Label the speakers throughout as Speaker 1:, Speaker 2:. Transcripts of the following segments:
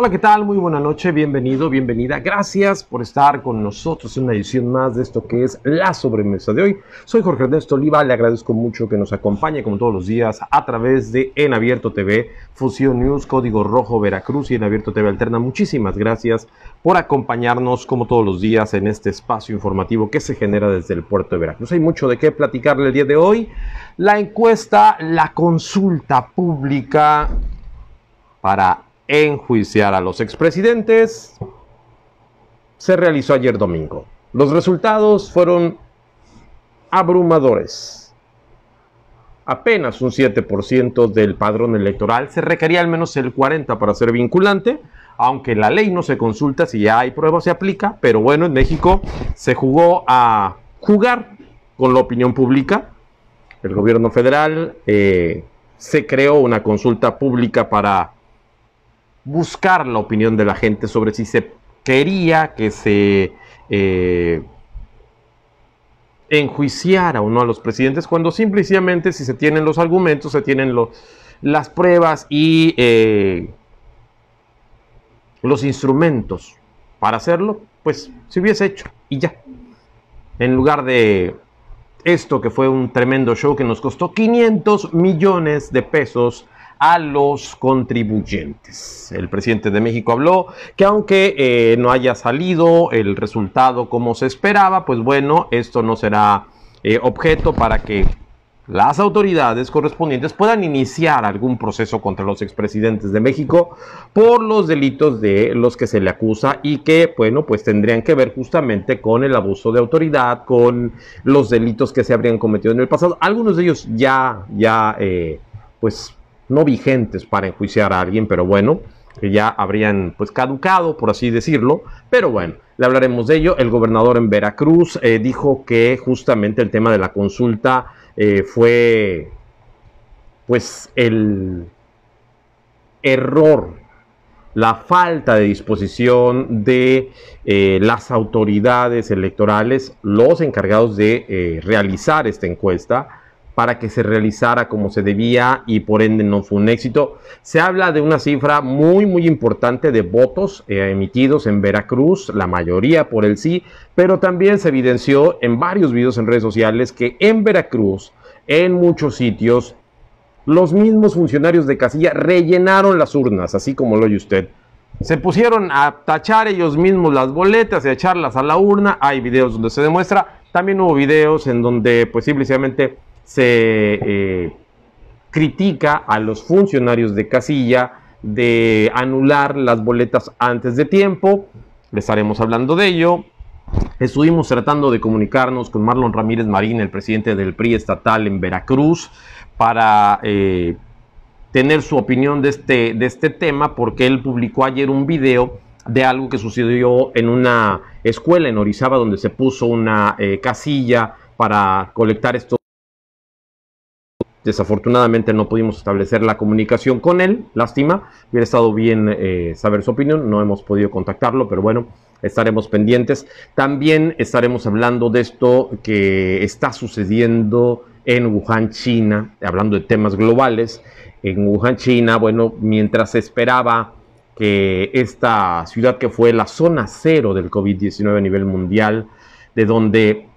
Speaker 1: Hola, ¿qué tal? Muy buena noche, bienvenido, bienvenida. Gracias por estar con nosotros en una edición más de esto que es la sobremesa de hoy. Soy Jorge Ernesto Oliva, le agradezco mucho que nos acompañe como todos los días a través de En Abierto TV, Fusión News, Código Rojo Veracruz y En Abierto TV Alterna. Muchísimas gracias por acompañarnos como todos los días en este espacio informativo que se genera desde el puerto de Veracruz. Hay mucho de qué platicarle el día de hoy. La encuesta, la consulta pública para enjuiciar a los expresidentes se realizó ayer domingo. Los resultados fueron abrumadores. Apenas un 7% del padrón electoral, se requería al menos el 40% para ser vinculante, aunque la ley no se consulta, si ya hay pruebas se aplica, pero bueno, en México se jugó a jugar con la opinión pública. El gobierno federal eh, se creó una consulta pública para buscar la opinión de la gente sobre si se quería que se eh, enjuiciara o no a los presidentes, cuando simplemente si se tienen los argumentos, se tienen las pruebas y eh, los instrumentos para hacerlo, pues se hubiese hecho y ya. En lugar de esto que fue un tremendo show que nos costó 500 millones de pesos a los contribuyentes. El presidente de México habló que aunque eh, no haya salido el resultado como se esperaba, pues bueno, esto no será eh, objeto para que las autoridades correspondientes puedan iniciar algún proceso contra los expresidentes de México por los delitos de los que se le acusa y que, bueno, pues tendrían que ver justamente con el abuso de autoridad, con los delitos que se habrían cometido en el pasado. Algunos de ellos ya, ya, eh, pues no vigentes para enjuiciar a alguien, pero bueno, que ya habrían pues caducado, por así decirlo. Pero bueno, le hablaremos de ello. El gobernador en Veracruz eh, dijo que justamente el tema de la consulta eh, fue pues el error, la falta de disposición de eh, las autoridades electorales, los encargados de realizar esta encuesta, para que se realizara como se debía y por ende no fue un éxito. Se habla de una cifra muy muy importante de votos eh, emitidos en Veracruz, la mayoría por el sí, pero también se evidenció en varios videos en redes sociales que en Veracruz, en muchos sitios, los mismos funcionarios de casilla rellenaron las urnas, así como lo oye usted. Se pusieron a tachar ellos mismos las boletas y a echarlas a la urna. Hay videos donde se demuestra. También hubo videos en donde pues simplemente se eh, critica a los funcionarios de casilla de anular las boletas antes de tiempo. Les estaremos hablando de ello. Estuvimos tratando de comunicarnos con Marlon Ramírez Marín, el presidente del PRI estatal en Veracruz, para eh, tener su opinión de este, de este tema, porque él publicó ayer un video de algo que sucedió en una escuela en Orizaba, donde se puso una eh, casilla para colectar estos Desafortunadamente no pudimos establecer la comunicación con él, lástima. Hubiera estado bien eh, saber su opinión, no hemos podido contactarlo, pero bueno, estaremos pendientes. También estaremos hablando de esto que está sucediendo en Wuhan, China, hablando de temas globales. En Wuhan, China, bueno, mientras esperaba que esta ciudad que fue la zona cero del COVID-19 a nivel mundial, de donde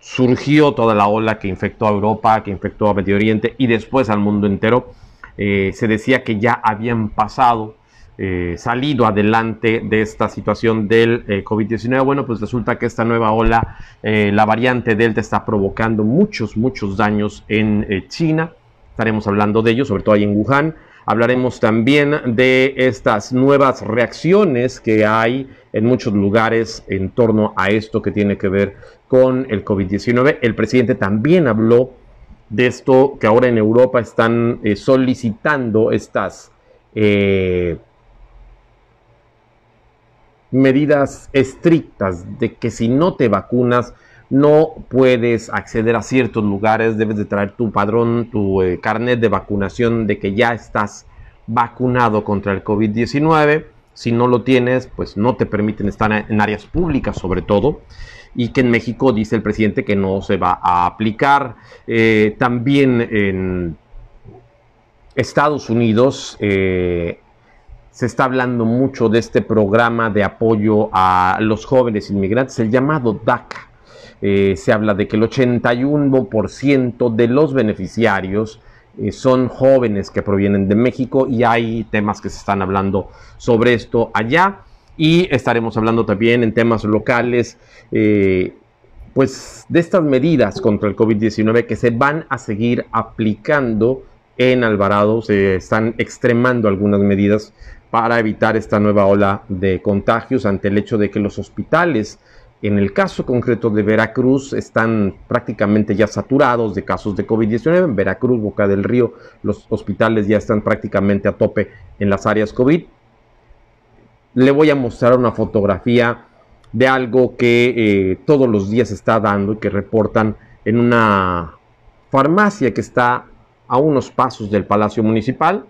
Speaker 1: surgió toda la ola que infectó a Europa, que infectó a Medio Oriente y después al mundo entero. Eh, se decía que ya habían pasado, eh, salido adelante de esta situación del eh, COVID-19. Bueno, pues resulta que esta nueva ola, la variante Delta, está provocando muchos, muchos daños en China. Estaremos hablando de ello, sobre todo ahí en Wuhan. Hablaremos también de estas nuevas reacciones que hay en muchos lugares en torno a esto que tiene que ver con el COVID-19. El presidente también habló de esto que ahora en Europa están eh, solicitando estas eh, medidas estrictas de que si no te vacunas no puedes acceder a ciertos lugares, debes de traer tu padrón, tu eh, carnet de vacunación de que ya estás vacunado contra el COVID-19. Si no lo tienes, pues no te permiten estar en áreas públicas sobre todo. Y que en México dice el presidente que no se va a aplicar. Eh, también en Estados Unidos, eh, se está hablando mucho de este programa de apoyo a los jóvenes inmigrantes, el llamado DACA. Eh, se habla de que el 81% de los beneficiarios son jóvenes que provienen de México y hay temas que se están hablando sobre esto allá y estaremos hablando también en temas locales. Eh, pues de estas medidas contra el COVID-19 que se van a seguir aplicando en Alvarado, se están extremando algunas medidas para evitar esta nueva ola de contagios ante el hecho de que los hospitales, en el caso concreto de Veracruz, están prácticamente ya saturados de casos de COVID-19. En Veracruz, Boca del Río, los hospitales ya están prácticamente a tope en las áreas COVID. Le voy a mostrar una fotografía de algo que eh, todos los días está dando y que reportan en una farmacia que está a unos pasos del Palacio Municipal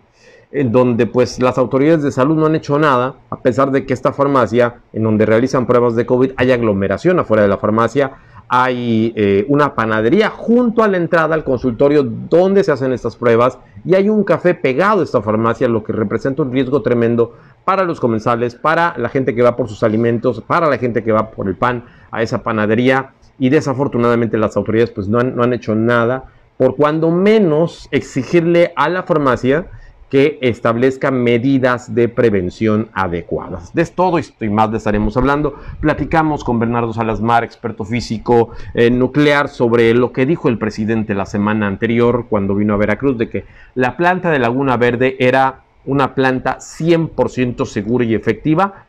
Speaker 1: en donde pues las autoridades de salud no han hecho nada, a pesar de que esta farmacia, en donde realizan pruebas de COVID, hay aglomeración afuera de la farmacia, hay eh, una panadería junto a la entrada al consultorio donde se hacen estas pruebas y hay un café pegado a esta farmacia, lo que representa un riesgo tremendo para los comensales, para la gente que va por sus alimentos, para la gente que va por el pan a esa panadería y desafortunadamente las autoridades pues no han, hecho nada por cuando menos exigirle a la farmacia que establezca medidas de prevención adecuadas. De todo esto y más le estaremos hablando. Platicamos con Bernardo Salasmar, experto físico eh, nuclear, sobre lo que dijo el presidente la semana anterior cuando vino a Veracruz, de que la planta de Laguna Verde era una planta 100% segura y efectiva.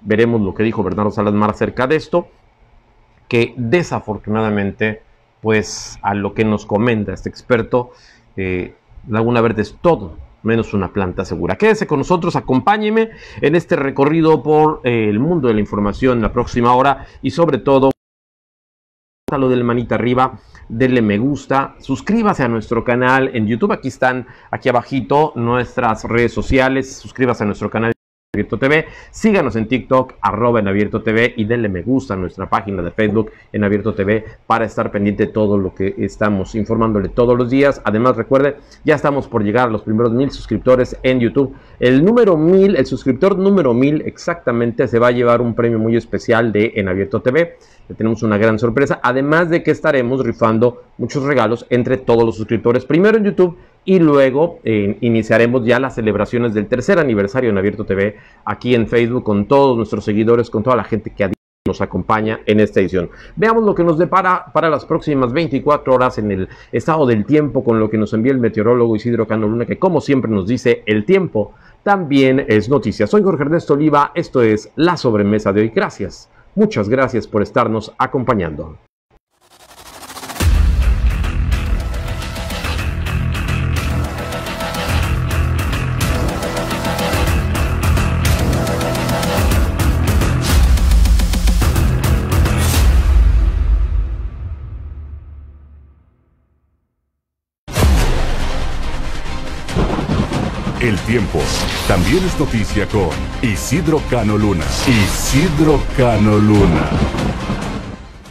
Speaker 1: Veremos lo que dijo Bernardo Salasmar acerca de esto, que desafortunadamente, pues a lo que nos comenta este experto, eh, Laguna Verde es todo menos una planta segura. Quédese con nosotros, acompáñeme en este recorrido por eh, el mundo de la información la próxima hora y sobre todo lo del manita arriba, denle me gusta, suscríbase a nuestro canal en YouTube, aquí están, aquí abajito nuestras redes sociales, suscríbase a nuestro canal Abierto TV. Síganos en TikTok, arroba en Abierto TV y denle me gusta a nuestra página de Facebook en Abierto TV para estar pendiente de todo lo que estamos informándole todos los días. Además, recuerde, ya estamos por llegar a los primeros mil suscriptores en YouTube. El número mil, el suscriptor número mil exactamente se va a llevar un premio muy especial de En Abierto TV. Tenemos una gran sorpresa, además de que estaremos rifando muchos regalos entre todos los suscriptores, primero en YouTube y luego eh, iniciaremos ya las celebraciones del tercer aniversario en Abierto TV aquí en Facebook con todos nuestros seguidores, con toda la gente que nos acompaña en esta edición. Veamos lo que nos depara para las próximas 24 horas en el estado del tiempo con lo que nos envía el meteorólogo Isidro Cano Luna, que como siempre nos dice el tiempo también es noticia. Soy Jorge Ernesto Oliva, esto es La Sobremesa de hoy. Gracias, muchas gracias por estarnos acompañando.
Speaker 2: Tiempo también es noticia con Isidro Cano Luna. Isidro Cano Luna.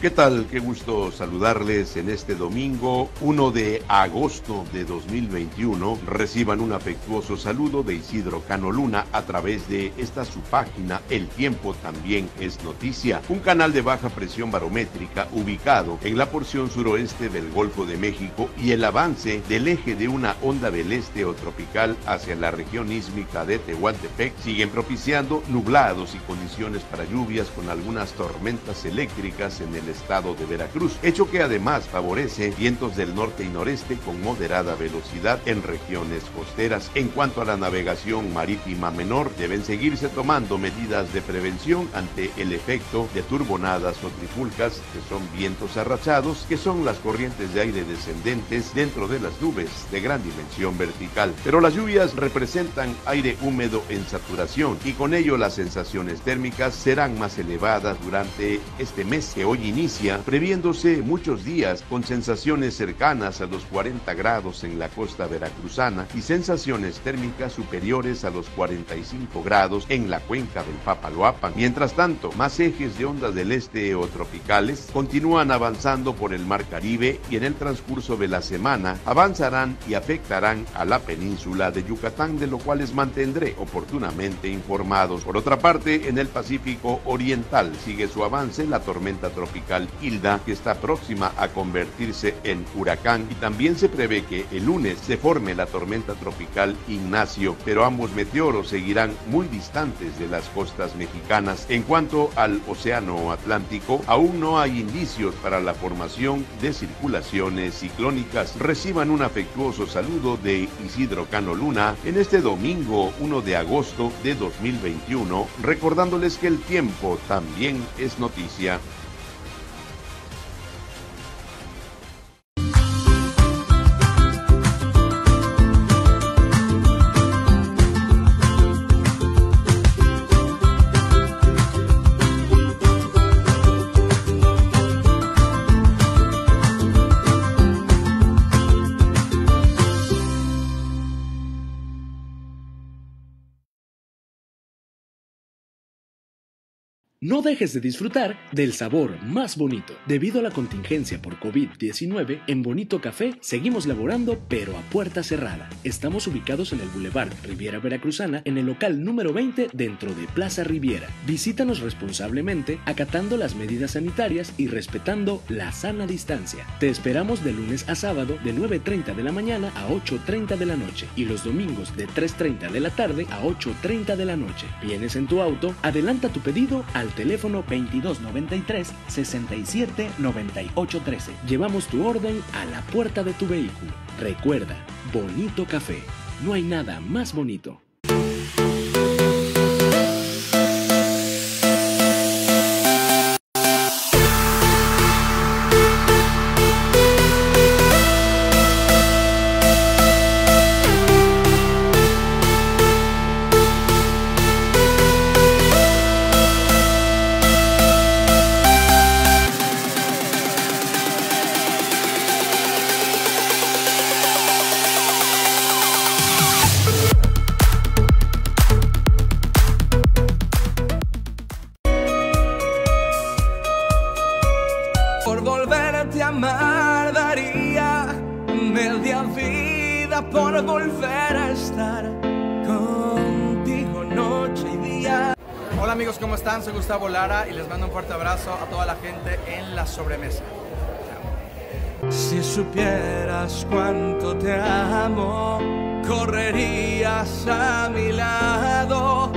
Speaker 3: ¿Qué tal? Qué gusto saludarles en este domingo 1 de agosto de 2021. Reciban un afectuoso saludo de Isidro Cano Luna a través de esta su página El Tiempo también es noticia, un canal de baja presión barométrica ubicado en la porción suroeste del Golfo de México y el avance del eje de una onda del este o tropical hacia la región ísmica de Tehuantepec siguen propiciando nublados y condiciones para lluvias con algunas tormentas eléctricas en el estado de Veracruz, hecho que además favorece vientos del norte y noreste con moderada velocidad en regiones costeras. En cuanto a la navegación marítima menor, deben seguirse tomando medidas de prevención ante el efecto de turbonadas o trifulcas, que son vientos arrachados, que son las corrientes de aire descendentes dentro de las nubes de gran dimensión vertical. Pero las lluvias representan aire húmedo en saturación y con ello las sensaciones térmicas serán más elevadas durante este mes que hoy inicia inicia previéndose muchos días con sensaciones cercanas a los 40 grados en la costa veracruzana y sensaciones térmicas superiores a los 45 grados en la cuenca del Papaloapan. Mientras tanto, más ejes de ondas del este o tropicales continúan avanzando por el Mar Caribe y en el transcurso de la semana avanzarán y afectarán a la península de Yucatán, de lo cual les mantendré oportunamente informados. Por otra parte, en el Pacífico Oriental sigue su avance la tormenta tropical Hilda, que está próxima a convertirse en huracán y también se prevé que el lunes se forme la tormenta tropical Ignacio, pero ambos meteoros seguirán muy distantes de las costas mexicanas. En cuanto al Océano Atlántico, aún no hay indicios para la formación de circulaciones ciclónicas. Reciban un afectuoso saludo de Isidro Cano Luna en este domingo 1 de agosto de 2021, recordándoles que el tiempo también es noticia.
Speaker 4: No dejes de disfrutar del sabor más bonito. Debido a la contingencia por COVID-19, en Bonito Café seguimos laborando pero a puerta cerrada. Estamos ubicados en el Boulevard Riviera Veracruzana en el local número 20 dentro de Plaza Riviera. Visítanos responsablemente acatando las medidas sanitarias y respetando la sana distancia. Te esperamos de lunes a sábado de 9.30 de la mañana a 8.30 de la noche y los domingos de 3.30 de la tarde a 8.30 de la noche. Vienes en tu auto, adelanta tu pedido al teléfono 2293 67 98 13. Llevamos tu orden a la puerta de tu vehículo. Recuerda, Bonito Café. No hay nada más bonito.
Speaker 5: Les mando un fuerte abrazo a toda la gente en la sobremesa.
Speaker 6: Si supieras cuánto te amo, correrías a mi lado.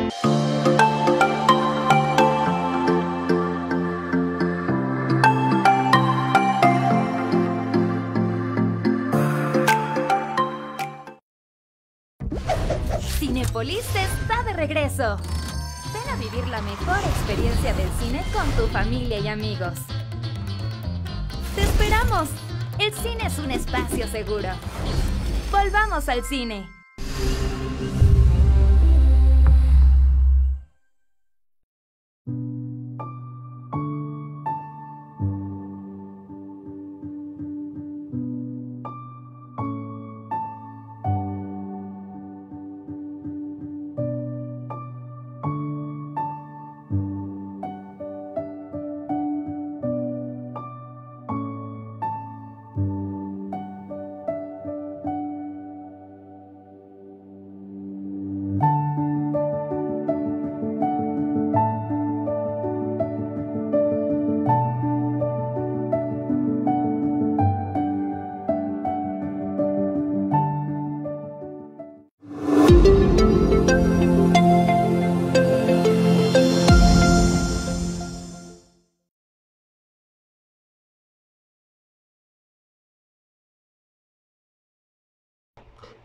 Speaker 7: Cinepolis está de regreso. Vivir la mejor experiencia del cine con tu familia y amigos. ¡Te esperamos! El cine es un espacio seguro. Volvamos al cine.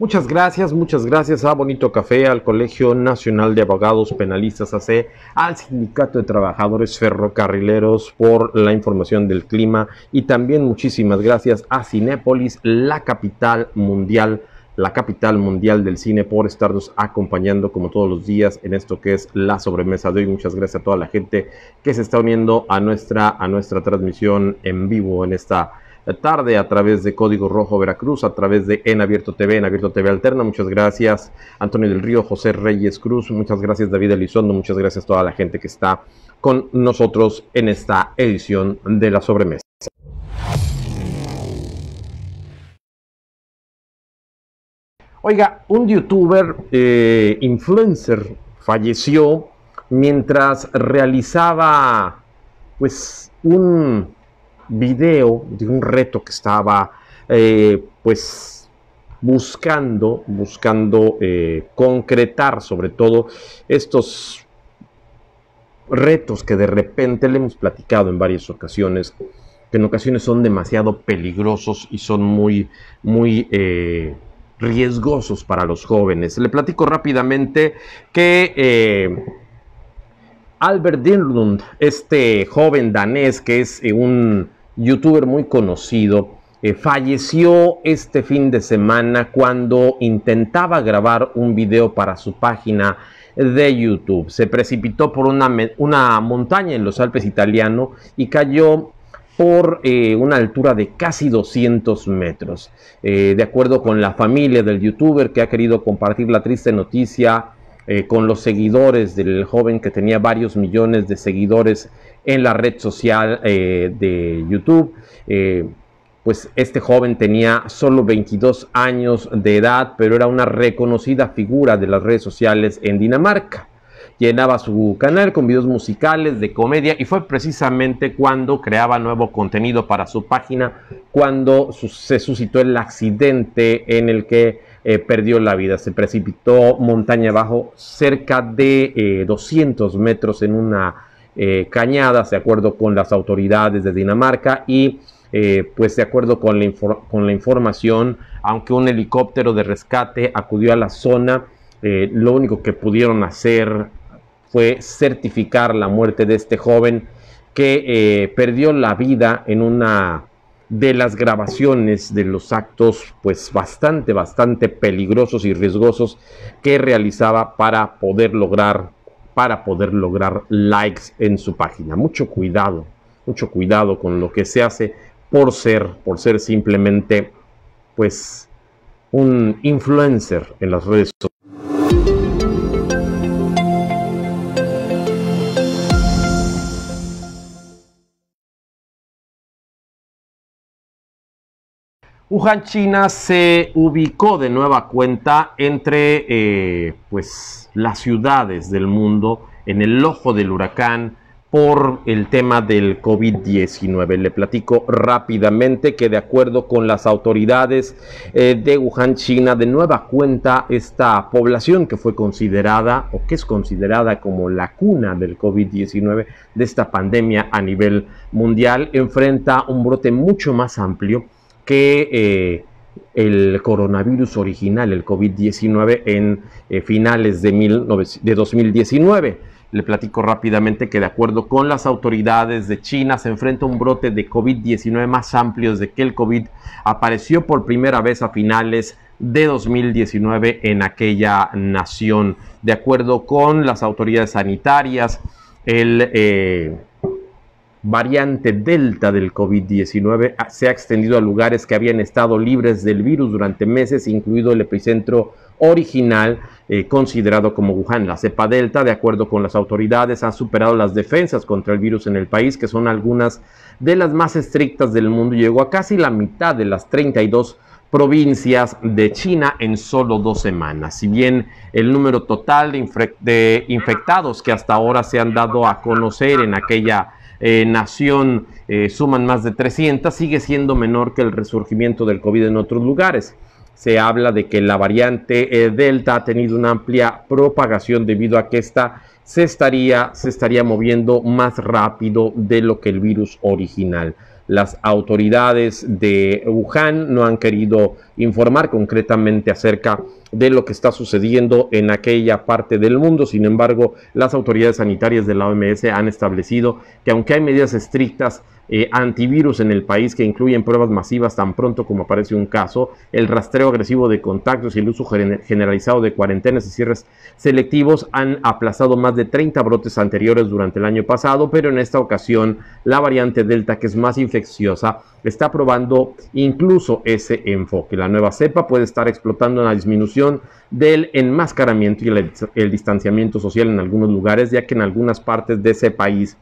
Speaker 1: Muchas gracias, muchas gracias a Bonito Café, al Colegio Nacional de Abogados Penalistas AC, al Sindicato de Trabajadores Ferrocarrileros por la información del clima y también muchísimas gracias a Cinépolis, la capital mundial la capital mundial del cine, por estarnos acompañando como todos los días en esto que es la sobremesa de hoy. Muchas gracias a toda la gente que se está uniendo a nuestra, a nuestra transmisión en vivo en esta tarde a través de Código Rojo Veracruz, a través de En Abierto TV, En Abierto TV Alterna. Muchas gracias Antonio del Río, José Reyes Cruz, muchas gracias David Elizondo, muchas gracias a toda la gente que está con nosotros en esta edición de la sobremesa. Oiga, un youtuber eh, influencer falleció mientras realizaba pues un video de un reto que estaba eh, pues buscando, buscando eh, concretar sobre todo estos retos que de repente le hemos platicado en varias ocasiones, que en ocasiones son demasiado peligrosos y son muy, muy eh, riesgosos para los jóvenes. Le platico rápidamente que Albert Dinlund, este joven danés que es un youtuber muy conocido, eh, falleció este fin de semana cuando intentaba grabar un video para su página de YouTube. Se precipitó por una, montaña en los Alpes italianos y cayó por eh, una altura de casi 200 metros. Eh, de acuerdo con la familia del youtuber que ha querido compartir la triste noticia con los seguidores del joven que tenía varios millones de seguidores en la red social eh, de YouTube. Eh, pues este joven tenía solo 22 años de edad, pero era una reconocida figura de las redes sociales en Dinamarca. Llenaba su canal con videos musicales de comedia y fue precisamente cuando creaba nuevo contenido para su página, cuando se suscitó el accidente en el que eh, perdió la vida. Se precipitó montaña abajo cerca de 200 metros en una eh, cañadas, de acuerdo con las autoridades de Dinamarca y eh, pues de acuerdo con la, con la, información, aunque un helicóptero de rescate acudió a la zona, eh, lo único que pudieron hacer fue certificar la muerte de este joven que perdió la vida en una de las grabaciones de los actos pues bastante, bastante peligrosos y riesgosos que realizaba para poder lograr para poder lograr likes en su página. Mucho cuidado, mucho cuidado con lo que se hace por ser, por ser simplemente, pues, un influencer en las redes Wuhan, China se ubicó de nueva cuenta entre eh, pues, las ciudades del mundo en el ojo del huracán por el tema del COVID-19. Le platico rápidamente que de acuerdo con las autoridades eh, de Wuhan, China, de nueva cuenta esta población que fue considerada o que es considerada como la cuna del COVID-19 de esta pandemia a nivel mundial enfrenta un brote mucho más amplio que eh, el coronavirus original, el COVID-19, en eh, finales de, de 2019. Le platico rápidamente que de acuerdo con las autoridades de China se enfrenta un brote de COVID-19 más amplio desde que el COVID apareció por primera vez a finales de 2019 en aquella nación. De acuerdo con las autoridades sanitarias, el... Eh, variante Delta del COVID-19 se ha extendido a lugares que habían estado libres del virus durante meses, incluido el epicentro original eh, considerado como Wuhan. La cepa Delta, de acuerdo con las autoridades, ha superado las defensas contra el virus en el país, que son algunas de las más estrictas del mundo. Llegó a casi la mitad de las 32 provincias de China en solo dos semanas. Si bien el número total de infectados que hasta ahora se han dado a conocer en aquella eh, nación eh, suman más de 300, sigue siendo menor que el resurgimiento del COVID en otros lugares. Se habla de que la variante eh, Delta ha tenido una amplia propagación debido a que esta se estaría, se estaría moviendo más rápido de lo que el virus original. Las autoridades de Wuhan no han querido informar concretamente acerca de lo que está sucediendo en aquella parte del mundo. Sin embargo, las autoridades sanitarias de la OMS han establecido que aunque hay medidas estrictas eh, antivirus en el país que incluyen pruebas masivas tan pronto como aparece un caso, el rastreo agresivo de contactos y el uso generalizado de cuarentenas y cierres selectivos han aplazado más de 30 brotes anteriores durante el año pasado, pero en esta ocasión la variante Delta, que es más infecciosa, está probando incluso ese enfoque. La nueva cepa puede estar explotando la disminución del enmascaramiento y el, el distanciamiento social en algunos lugares, ya que en algunas partes de ese país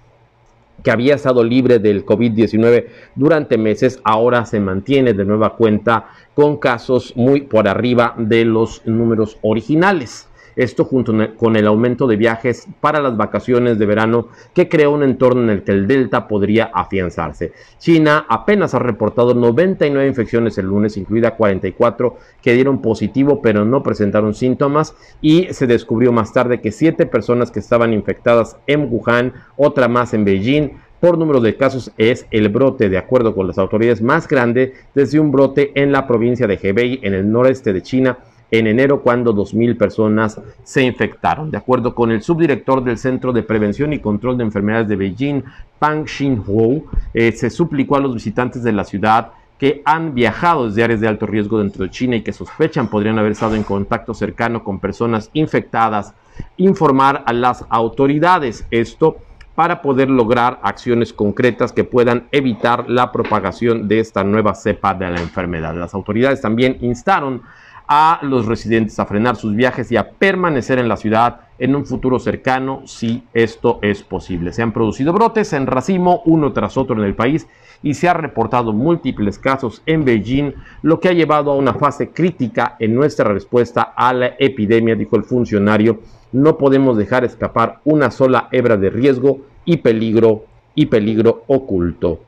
Speaker 1: que había estado libre del COVID-19 durante meses, ahora se mantiene de nueva cuenta con casos muy por arriba de los números originales. Esto junto con el aumento de viajes para las vacaciones de verano que creó un entorno en el que el Delta podría afianzarse. China apenas ha reportado 99 infecciones el lunes, incluida 44 que dieron positivo pero no presentaron síntomas y se descubrió más tarde que 7 personas que estaban infectadas en Wuhan, otra más en Beijing, por número de casos es el brote, de acuerdo con las autoridades, más grande desde un brote en la provincia de Hebei, en el noreste de China, en enero cuando 2.000 personas se infectaron. De acuerdo con el subdirector del Centro de Prevención y Control de Enfermedades de Beijing, Pang Xinhuo, eh, se suplicó a los visitantes de la ciudad que han viajado desde áreas de alto riesgo dentro de China y que sospechan podrían haber estado en contacto cercano con personas infectadas, informar a las autoridades esto para poder lograr acciones concretas que puedan evitar la propagación de esta nueva cepa de la enfermedad. Las autoridades también instaron a los residentes a frenar sus viajes y a permanecer en la ciudad en un futuro cercano si esto es posible. Se han producido brotes en racimo uno tras otro en el país y se ha reportado múltiples casos en Beijing, lo que ha llevado a una fase crítica en nuestra respuesta a la epidemia, dijo el funcionario. No podemos dejar escapar una sola hebra de riesgo y peligro y peligro oculto.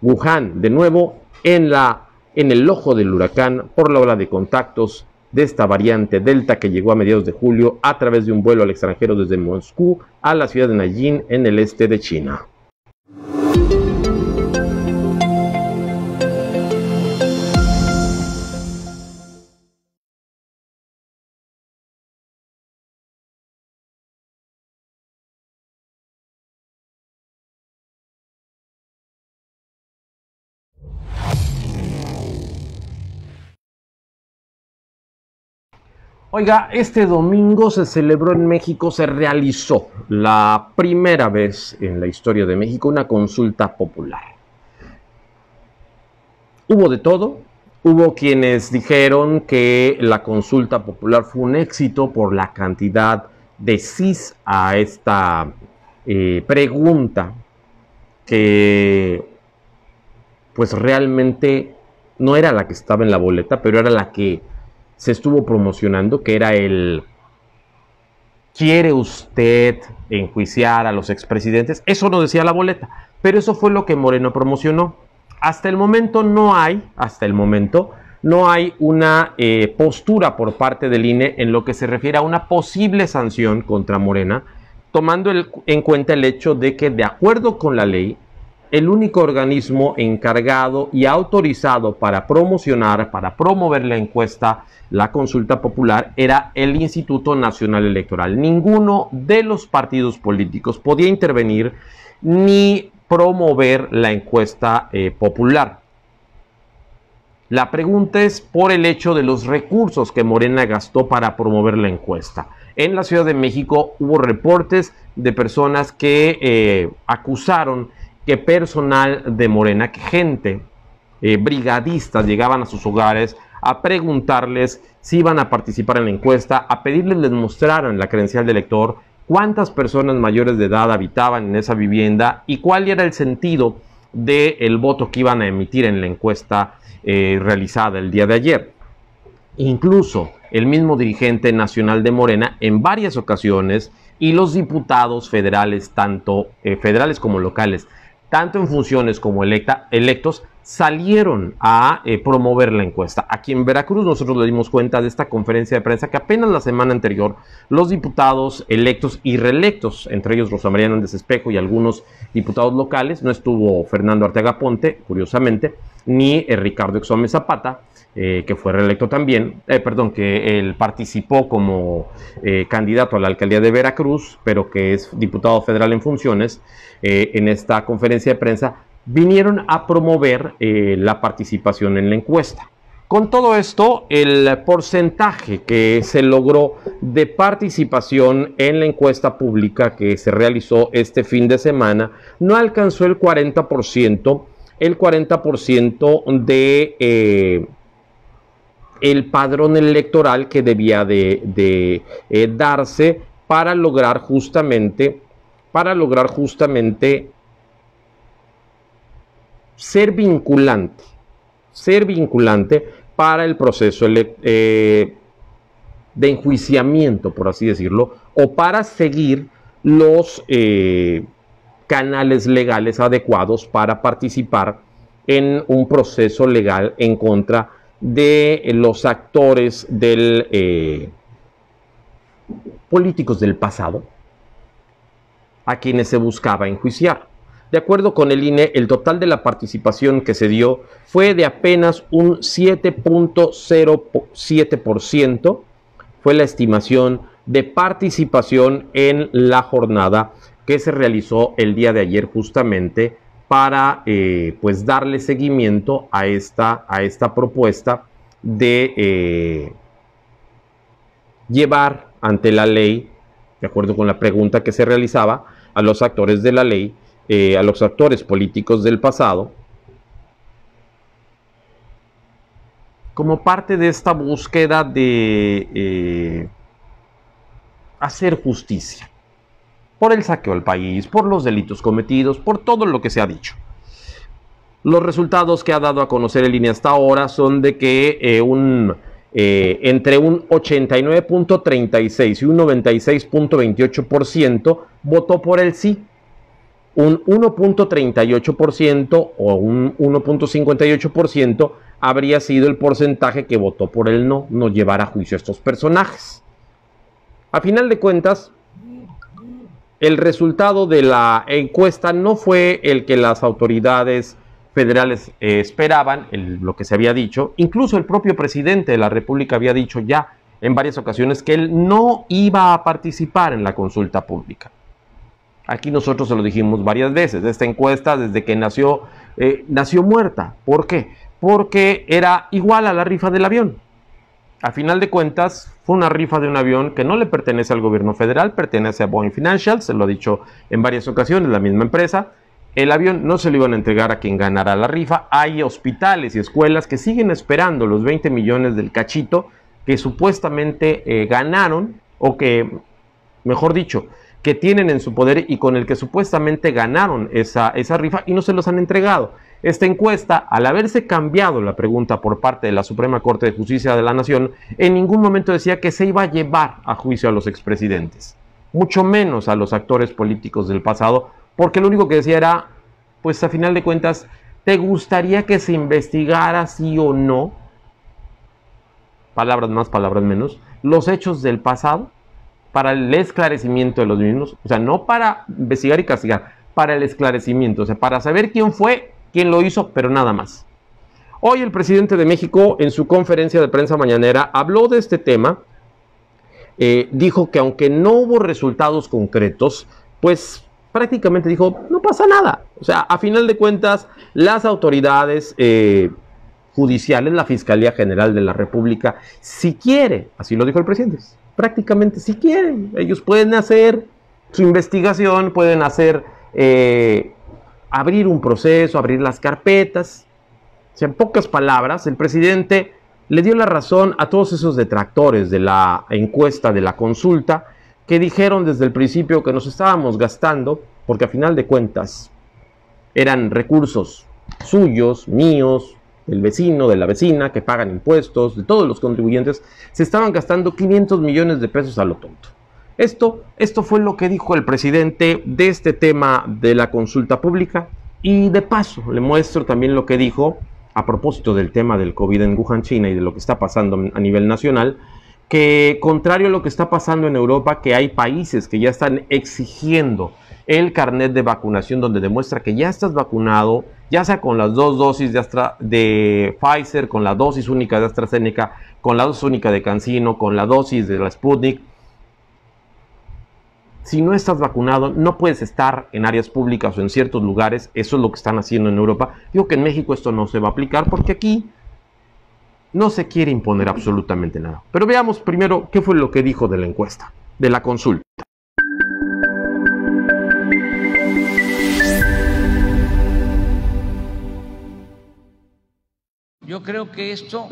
Speaker 1: Wuhan, de nuevo, en la en el ojo del huracán por la ola de contactos de esta variante Delta que llegó a mediados de julio a través de un vuelo al extranjero desde Moscú a la ciudad de Nanjing en el este de China. Oiga, este domingo se celebró en México, se realizó la primera vez en la historia de México una consulta popular. Hubo de todo, hubo quienes dijeron que la consulta popular fue un éxito por la cantidad de sí a esta eh, pregunta que pues realmente no era la que estaba en la boleta, pero era la que se estuvo promocionando, que era el ¿Quiere usted enjuiciar a los expresidentes? Eso no decía la boleta, pero eso fue lo que Moreno promocionó. Hasta el momento no hay, hasta el momento, no hay una eh, postura por parte del INE en lo que se refiere a una posible sanción contra Morena, tomando en cuenta el hecho de que, de acuerdo con la ley, el único organismo encargado y autorizado para promocionar, para promover la encuesta, la consulta popular, era el Instituto Nacional Electoral. Ninguno de los partidos políticos podía intervenir ni promover la encuesta eh, popular. La pregunta es por el hecho de los recursos que Morena gastó para promover la encuesta. En la Ciudad de México hubo reportes de personas que eh, acusaron que personal de Morena, que gente, eh, brigadistas llegaban a sus hogares a preguntarles si iban a participar en la encuesta, a pedirles les mostraran la credencial de elector, cuántas personas mayores de edad habitaban en esa vivienda y cuál era el sentido del voto que iban a emitir en la encuesta eh, realizada el día de ayer. Incluso el mismo dirigente nacional de Morena en varias ocasiones y los diputados federales, tanto eh, federales como locales, tanto en funciones como electa, electos, salieron a eh, promover la encuesta. Aquí en Veracruz nosotros le dimos cuenta de esta conferencia de prensa que apenas la semana anterior los diputados electos y reelectos, entre ellos Rosa María Hernández Espejo y algunos diputados locales, no estuvo Fernando Arteaga Ponte, curiosamente, ni eh, Ricardo Exome Zapata, eh, que fue reelecto también, eh, perdón, que él participó como candidato a la alcaldía de Veracruz, pero que es diputado federal en funciones, en esta conferencia de prensa, vinieron a promover la participación en la encuesta. Con todo esto, el porcentaje que se logró de participación en la encuesta pública que se realizó este fin de semana no alcanzó el 40%, el 40% de eh, el padrón electoral que debía de, eh, darse para lograr justamente, para lograr justamente ser vinculante, ser vinculante para el proceso eh, de enjuiciamiento, por así decirlo, o para seguir los eh, canales legales adecuados para participar en un proceso legal en contra de los actores eh, políticos del pasado a quienes se buscaba enjuiciar. De acuerdo con el INE, el total de la participación que se dio fue de apenas un 7.07%, fue la estimación de participación en la jornada que se realizó el día de ayer justamente para eh, pues darle seguimiento a esta, a esta propuesta de eh, llevar ante la ley, de acuerdo con la pregunta que se realizaba, a los actores de la ley eh, a los actores políticos del pasado como parte de esta búsqueda de hacer justicia por el saqueo al país, por los delitos cometidos, por todo lo que se ha dicho. Los resultados que ha dado a conocer el INE hasta ahora son de que eh, un, entre un 89.36 y un 96.28% votó por el sí un 1.38% o un 1.58% habría sido el porcentaje que votó por el no, no llevar a juicio a estos personajes. A final de cuentas, el resultado de la encuesta no fue el que las autoridades federales eh, esperaban, lo que se había dicho. Incluso el propio presidente de la República había dicho ya en varias ocasiones que él no iba a participar en la consulta pública. Aquí nosotros se lo dijimos varias veces. Esta encuesta, desde que nació, eh, nació muerta. ¿Por qué? Porque era igual a la rifa del avión. A final de cuentas, fue una rifa de un avión que no le pertenece al gobierno federal, pertenece a Boeing Financial, se lo ha dicho en varias ocasiones la misma empresa. El avión no se lo iban a entregar a quien ganara la rifa. Hay hospitales y escuelas que siguen esperando los 20 millones del cachito que supuestamente eh, ganaron o que, mejor dicho, que tienen en su poder y con el que supuestamente ganaron esa, esa rifa y no se los han entregado. Esta encuesta, al haberse cambiado la pregunta por parte de la Suprema Corte de Justicia de la Nación, en ningún momento decía que se iba a llevar a juicio a los expresidentes, mucho menos a los actores políticos del pasado, porque lo único que decía era, pues a final de cuentas, ¿te gustaría que se investigara sí o no? Palabras más, palabras menos, los hechos del pasado para el esclarecimiento de los mismos, o sea, no para investigar y castigar, para el esclarecimiento, o sea, para saber quién fue, quién lo hizo, pero nada más. Hoy el presidente de México en su conferencia de prensa mañanera habló de este tema, eh, dijo que aunque no hubo resultados concretos, pues prácticamente dijo, no pasa nada. O sea, a final de cuentas, las autoridades eh, judiciales, la Fiscalía General de la República, si quiere, así lo dijo el presidente, prácticamente si quieren. Ellos pueden hacer su investigación, pueden hacer, eh, abrir un proceso, abrir las carpetas. en pocas palabras, el presidente le dio la razón a todos esos detractores de la encuesta, de la consulta, que dijeron desde el principio que nos estábamos gastando, porque a final de cuentas eran recursos suyos, míos, del vecino, de la vecina, que pagan impuestos, de todos los contribuyentes, se estaban gastando 500 millones de pesos a lo tonto. Esto, esto fue lo que dijo el presidente de este tema de la consulta pública y de paso le muestro también lo que dijo a propósito del tema del COVID en Wuhan, China y de lo que está pasando a nivel nacional, que contrario a lo que está pasando en Europa, que hay países que ya están exigiendo el carnet de vacunación donde demuestra que ya estás vacunado ya sea con las dos dosis de, de Pfizer, con la dosis única de AstraZeneca, con la dosis única de CanSino, con la dosis de la Sputnik. Si no estás vacunado, no puedes estar en áreas públicas o en ciertos lugares. Eso es lo que están haciendo en Europa. Digo que en México esto no se va a aplicar porque aquí no se quiere imponer absolutamente nada. Pero veamos primero qué fue lo que dijo de la encuesta, de la consulta.
Speaker 8: Yo creo que esto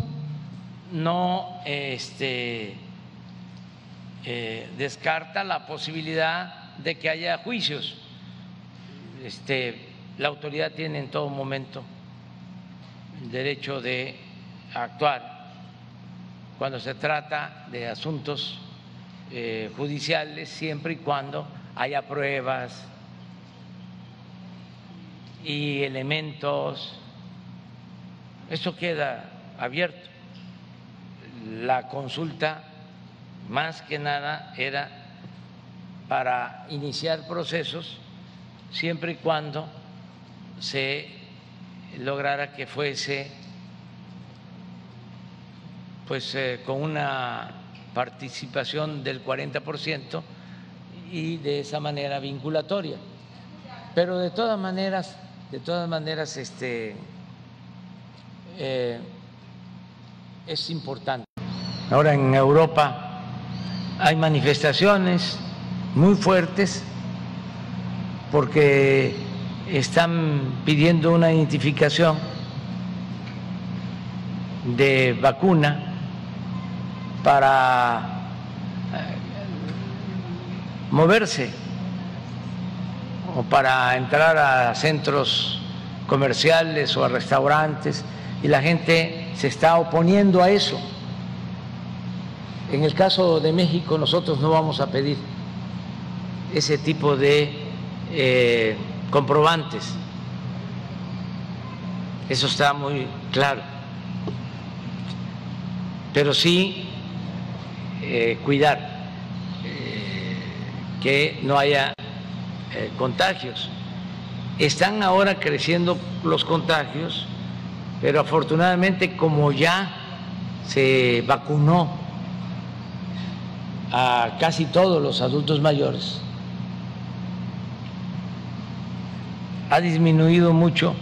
Speaker 8: no este, eh, descarta la posibilidad de que haya juicios. Este, la autoridad tiene en todo momento el derecho de actuar cuando se trata de asuntos eh, judiciales, siempre y cuando haya pruebas y elementos. Eso queda abierto la consulta más que nada era para iniciar procesos siempre y cuando se lograra que fuese pues eh, con una participación del 40% y de esa manera vinculatoria. Pero de todas maneras, de todas maneras, este eh, es importante. Ahora en Europa hay manifestaciones muy fuertes porque están pidiendo una identificación de vacuna para eh, moverse o para entrar a centros comerciales o a restaurantes y la gente se está oponiendo a eso. En el caso de México nosotros no vamos a pedir ese tipo de eh, comprobantes. Eso está muy claro. Pero sí eh, cuidar eh, que no haya contagios. Están ahora creciendo los contagios, pero afortunadamente como ya se vacunó a casi todos los adultos mayores. Ha disminuido mucho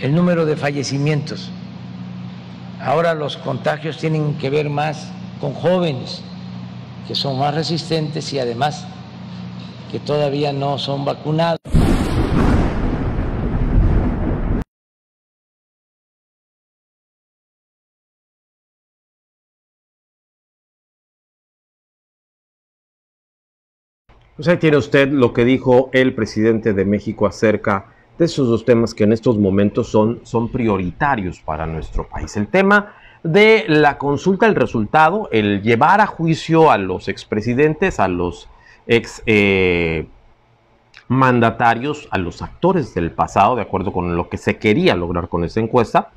Speaker 8: el número de fallecimientos. Ahora los contagios tienen que ver más con jóvenes que son más resistentes y además que todavía no son vacunados.
Speaker 1: Pues ahí tiene usted lo que dijo el presidente de México acerca de esos dos temas que en estos momentos son, son prioritarios para nuestro país. El tema de la consulta, el resultado, el llevar a juicio a los expresidentes, a los ex eh, mandatarios, a los actores del pasado, de acuerdo con lo que se quería lograr con esta encuesta,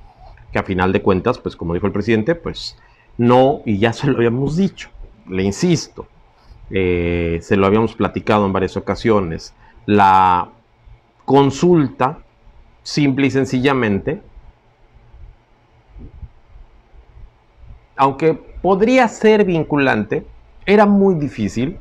Speaker 1: que a final de cuentas, pues como dijo el presidente, pues no, y ya se lo habíamos dicho, le insisto, eh, se lo habíamos platicado en varias ocasiones, la consulta, simple y sencillamente, aunque podría ser vinculante, era muy difícil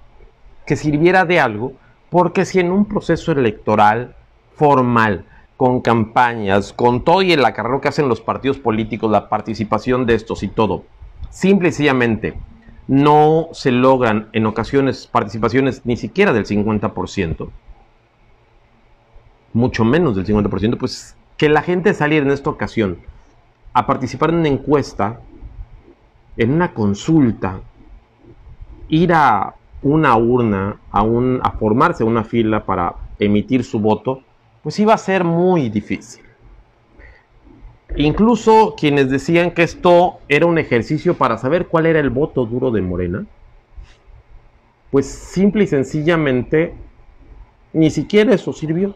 Speaker 1: que sirviera de algo, porque si en un proceso electoral formal, con campañas, con todo y el acarreo que hacen los partidos políticos, la participación de estos y todo, simple y sencillamente no se logran en ocasiones participaciones ni siquiera del 50%, mucho menos del 50%, pues que la gente saliera en esta ocasión a participar en una encuesta, en una consulta, ir a una urna, a, a formarse una fila para emitir su voto, pues iba a ser muy difícil. Incluso quienes decían que esto era un ejercicio para saber cuál era el voto duro de Morena, pues simple y sencillamente ni siquiera eso sirvió.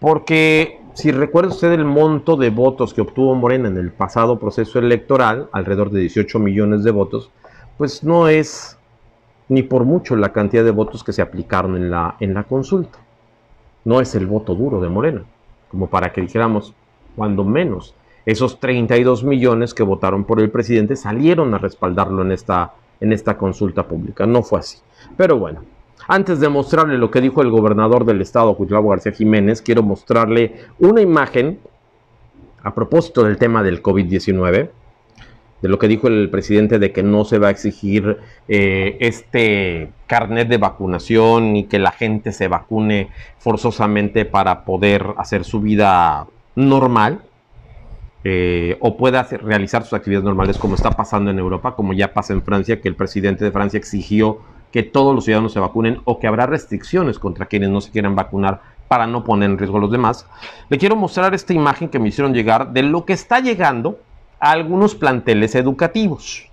Speaker 1: Porque si recuerda usted el monto de votos que obtuvo Morena en el pasado proceso electoral, alrededor de 18 millones de votos, pues no es ni por mucho la cantidad de votos que se aplicaron en la, en la consulta. No es el voto duro de Morena como para que dijéramos, cuando menos, esos 32 millones que votaron por el presidente salieron a respaldarlo en esta, en esta consulta pública. No fue así. Pero bueno, antes de mostrarle lo que dijo el gobernador del estado, Cuitlavo García Jiménez, quiero mostrarle una imagen a propósito del tema del COVID-19, de lo que dijo el presidente de que no se va a exigir eh, este carnet de vacunación y que la gente se vacune forzosamente para poder hacer su vida normal. Eh, o pueda realizar sus actividades normales como está pasando en Europa, como ya pasa en Francia, que el presidente de Francia exigió que todos los ciudadanos se vacunen o que habrá restricciones contra quienes no se quieran vacunar para no poner en riesgo a los demás. Le quiero mostrar esta imagen que me hicieron llegar de lo que está llegando a algunos planteles educativos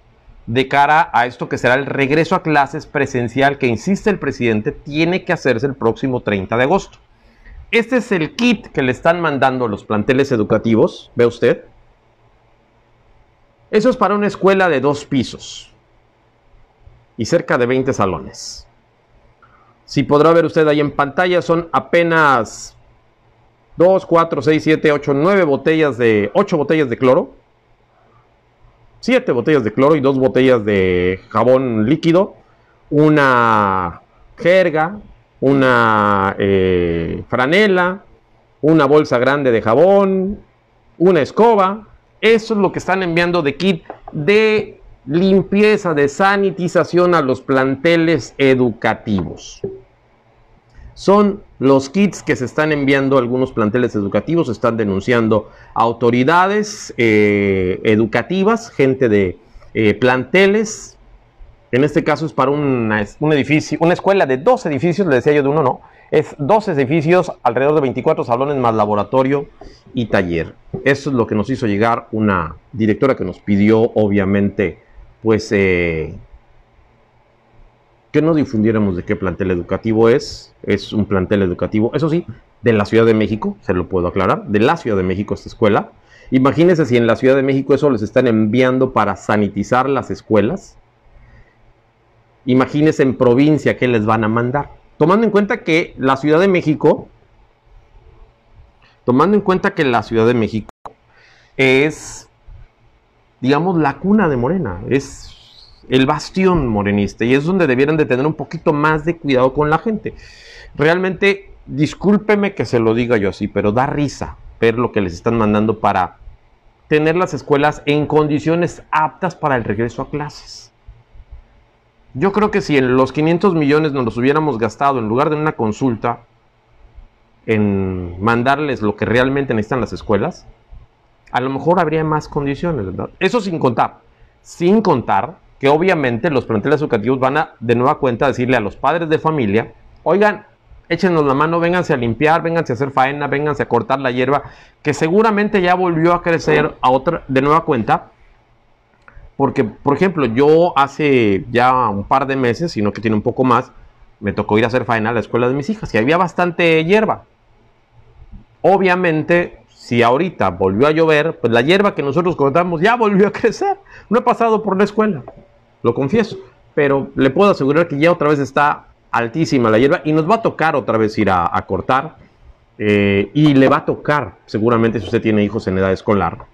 Speaker 1: de cara a esto que será el regreso a clases presencial que, insiste el presidente, tiene que hacerse el próximo 30 de agosto. Este es el kit que le están mandando los planteles educativos, ve usted. Eso es para una escuela de dos pisos y cerca de 20 salones. Si podrá ver usted ahí en pantalla, son apenas 2, 4, 6, 7, 8, 9 botellas de 8 botellas de cloro, 7 botellas de cloro y 2 botellas de jabón líquido, una jerga, una eh, franela, una bolsa grande de jabón, una escoba. Eso es lo que están enviando de kit de limpieza, de sanitización a los planteles educativos. Son los kits que se están enviando a algunos planteles educativos, están denunciando autoridades eh, educativas, gente de eh, planteles, en este caso es para un edificio, una escuela de dos edificios, le decía yo de uno, no. Es dos edificios, alrededor de 24 salones más laboratorio y taller. Eso es lo que nos hizo llegar una directora que nos pidió, obviamente, pues, eh, que no difundiéramos de qué plantel educativo es. Es un plantel educativo, eso sí, de la Ciudad de México, se lo puedo aclarar, de la Ciudad de México esta escuela. Imagínense si en la Ciudad de México eso les están enviando para sanitizar las escuelas Imagínense en provincia qué les van a mandar. Tomando en cuenta que la Ciudad de México, tomando en cuenta que la Ciudad de México es, digamos, la cuna de Morena, es el bastión morenista y es donde debieran de tener un poquito más de cuidado con la gente. Realmente, discúlpeme que se lo diga yo así, pero da risa ver lo que les están mandando para tener las escuelas en condiciones aptas para el regreso a clases. Yo creo que si en los 500 millones nos los hubiéramos gastado en lugar de una consulta en mandarles lo que realmente necesitan las escuelas, a lo mejor habría más condiciones. Eso sin contar, sin contar que obviamente los planteles educativos van a de nueva cuenta decirle a los padres de familia, oigan, échenos la mano, vénganse a limpiar, vénganse a hacer faena, vénganse a cortar la hierba, que seguramente ya volvió a crecer a otra de nueva cuenta porque, por ejemplo, yo hace ya un par de meses, sino que tiene un poco más, me tocó ir a hacer faena a la escuela de mis hijas y había bastante hierba. Obviamente, si ahorita volvió a llover, pues la hierba que nosotros cortamos ya volvió a crecer. No he pasado por la escuela, lo confieso, pero le puedo asegurar que ya otra vez está altísima la hierba y nos va a tocar otra vez ir a, cortar. Eh, y le va a tocar, seguramente si usted tiene hijos en edad escolar,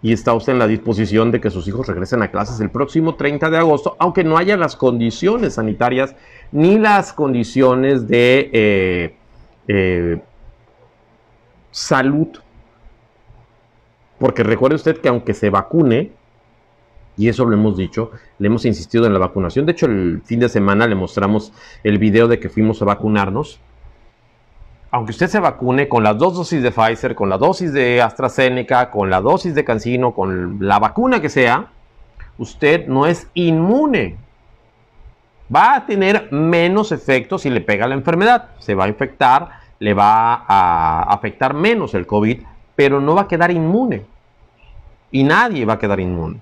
Speaker 1: y está usted en la disposición de que sus hijos regresen a clases el próximo 30 de agosto, aunque no haya las condiciones sanitarias ni las condiciones de eh, eh, salud. Porque recuerde usted que aunque se vacune, y eso lo hemos dicho, le hemos insistido en la vacunación. De hecho, el fin de semana le mostramos el video de que fuimos a vacunarnos aunque usted se vacune con las dos dosis de Pfizer, con la dosis de AstraZeneca, con la dosis de Cancino, con la vacuna que sea, usted no es inmune. Va a tener menos efectos si le pega la enfermedad. Se va a infectar, le va a afectar menos el COVID, pero no va a quedar inmune. Y nadie va a quedar inmune.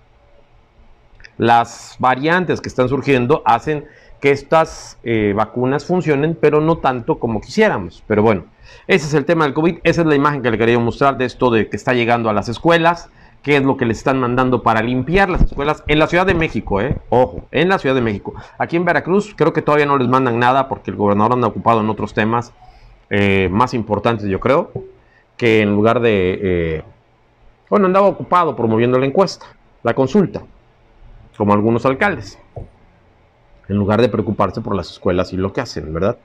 Speaker 1: Las variantes que están surgiendo hacen que estas eh, vacunas funcionen, pero no tanto como quisiéramos. Pero bueno, ese es el tema del COVID, esa es la imagen que le quería mostrar de esto de que está llegando a las escuelas, qué es lo que le están mandando para limpiar las escuelas en la Ciudad de México, ¿eh? Ojo, en la Ciudad de México. Aquí en Veracruz creo que todavía no les mandan nada porque el gobernador anda ocupado en otros temas eh, más importantes, yo creo. que en lugar de, eh, bueno, andaba ocupado promoviendo la encuesta, la consulta, como algunos alcaldes, en lugar de preocuparse por las escuelas y lo que hacen, ¿verdad?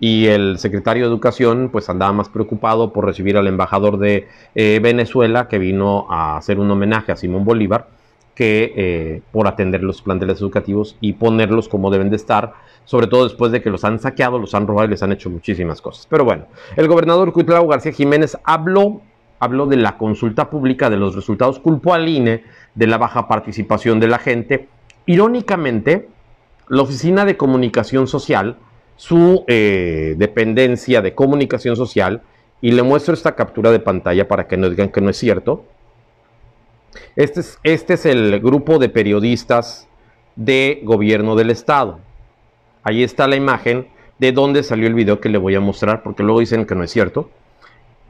Speaker 1: Y el secretario de Educación pues andaba más preocupado por recibir al embajador de eh, Venezuela que vino a hacer un homenaje a Simón Bolívar que eh, por atender los planteles educativos y ponerlos como deben de estar, sobre todo después de que los han saqueado, los han robado y les han hecho muchísimas cosas. Pero bueno, el gobernador Cuitlao García Jiménez habló, habló de la consulta pública, de los resultados, culpó al INE de la baja participación de la gente. Irónicamente, la Oficina de Comunicación Social, su eh, dependencia de comunicación social, y le muestro esta captura de pantalla para que no digan que no es cierto, este es, este es el grupo de periodistas de gobierno del estado. Ahí está la imagen de dónde salió el video que le voy a mostrar, porque luego dicen que no es cierto.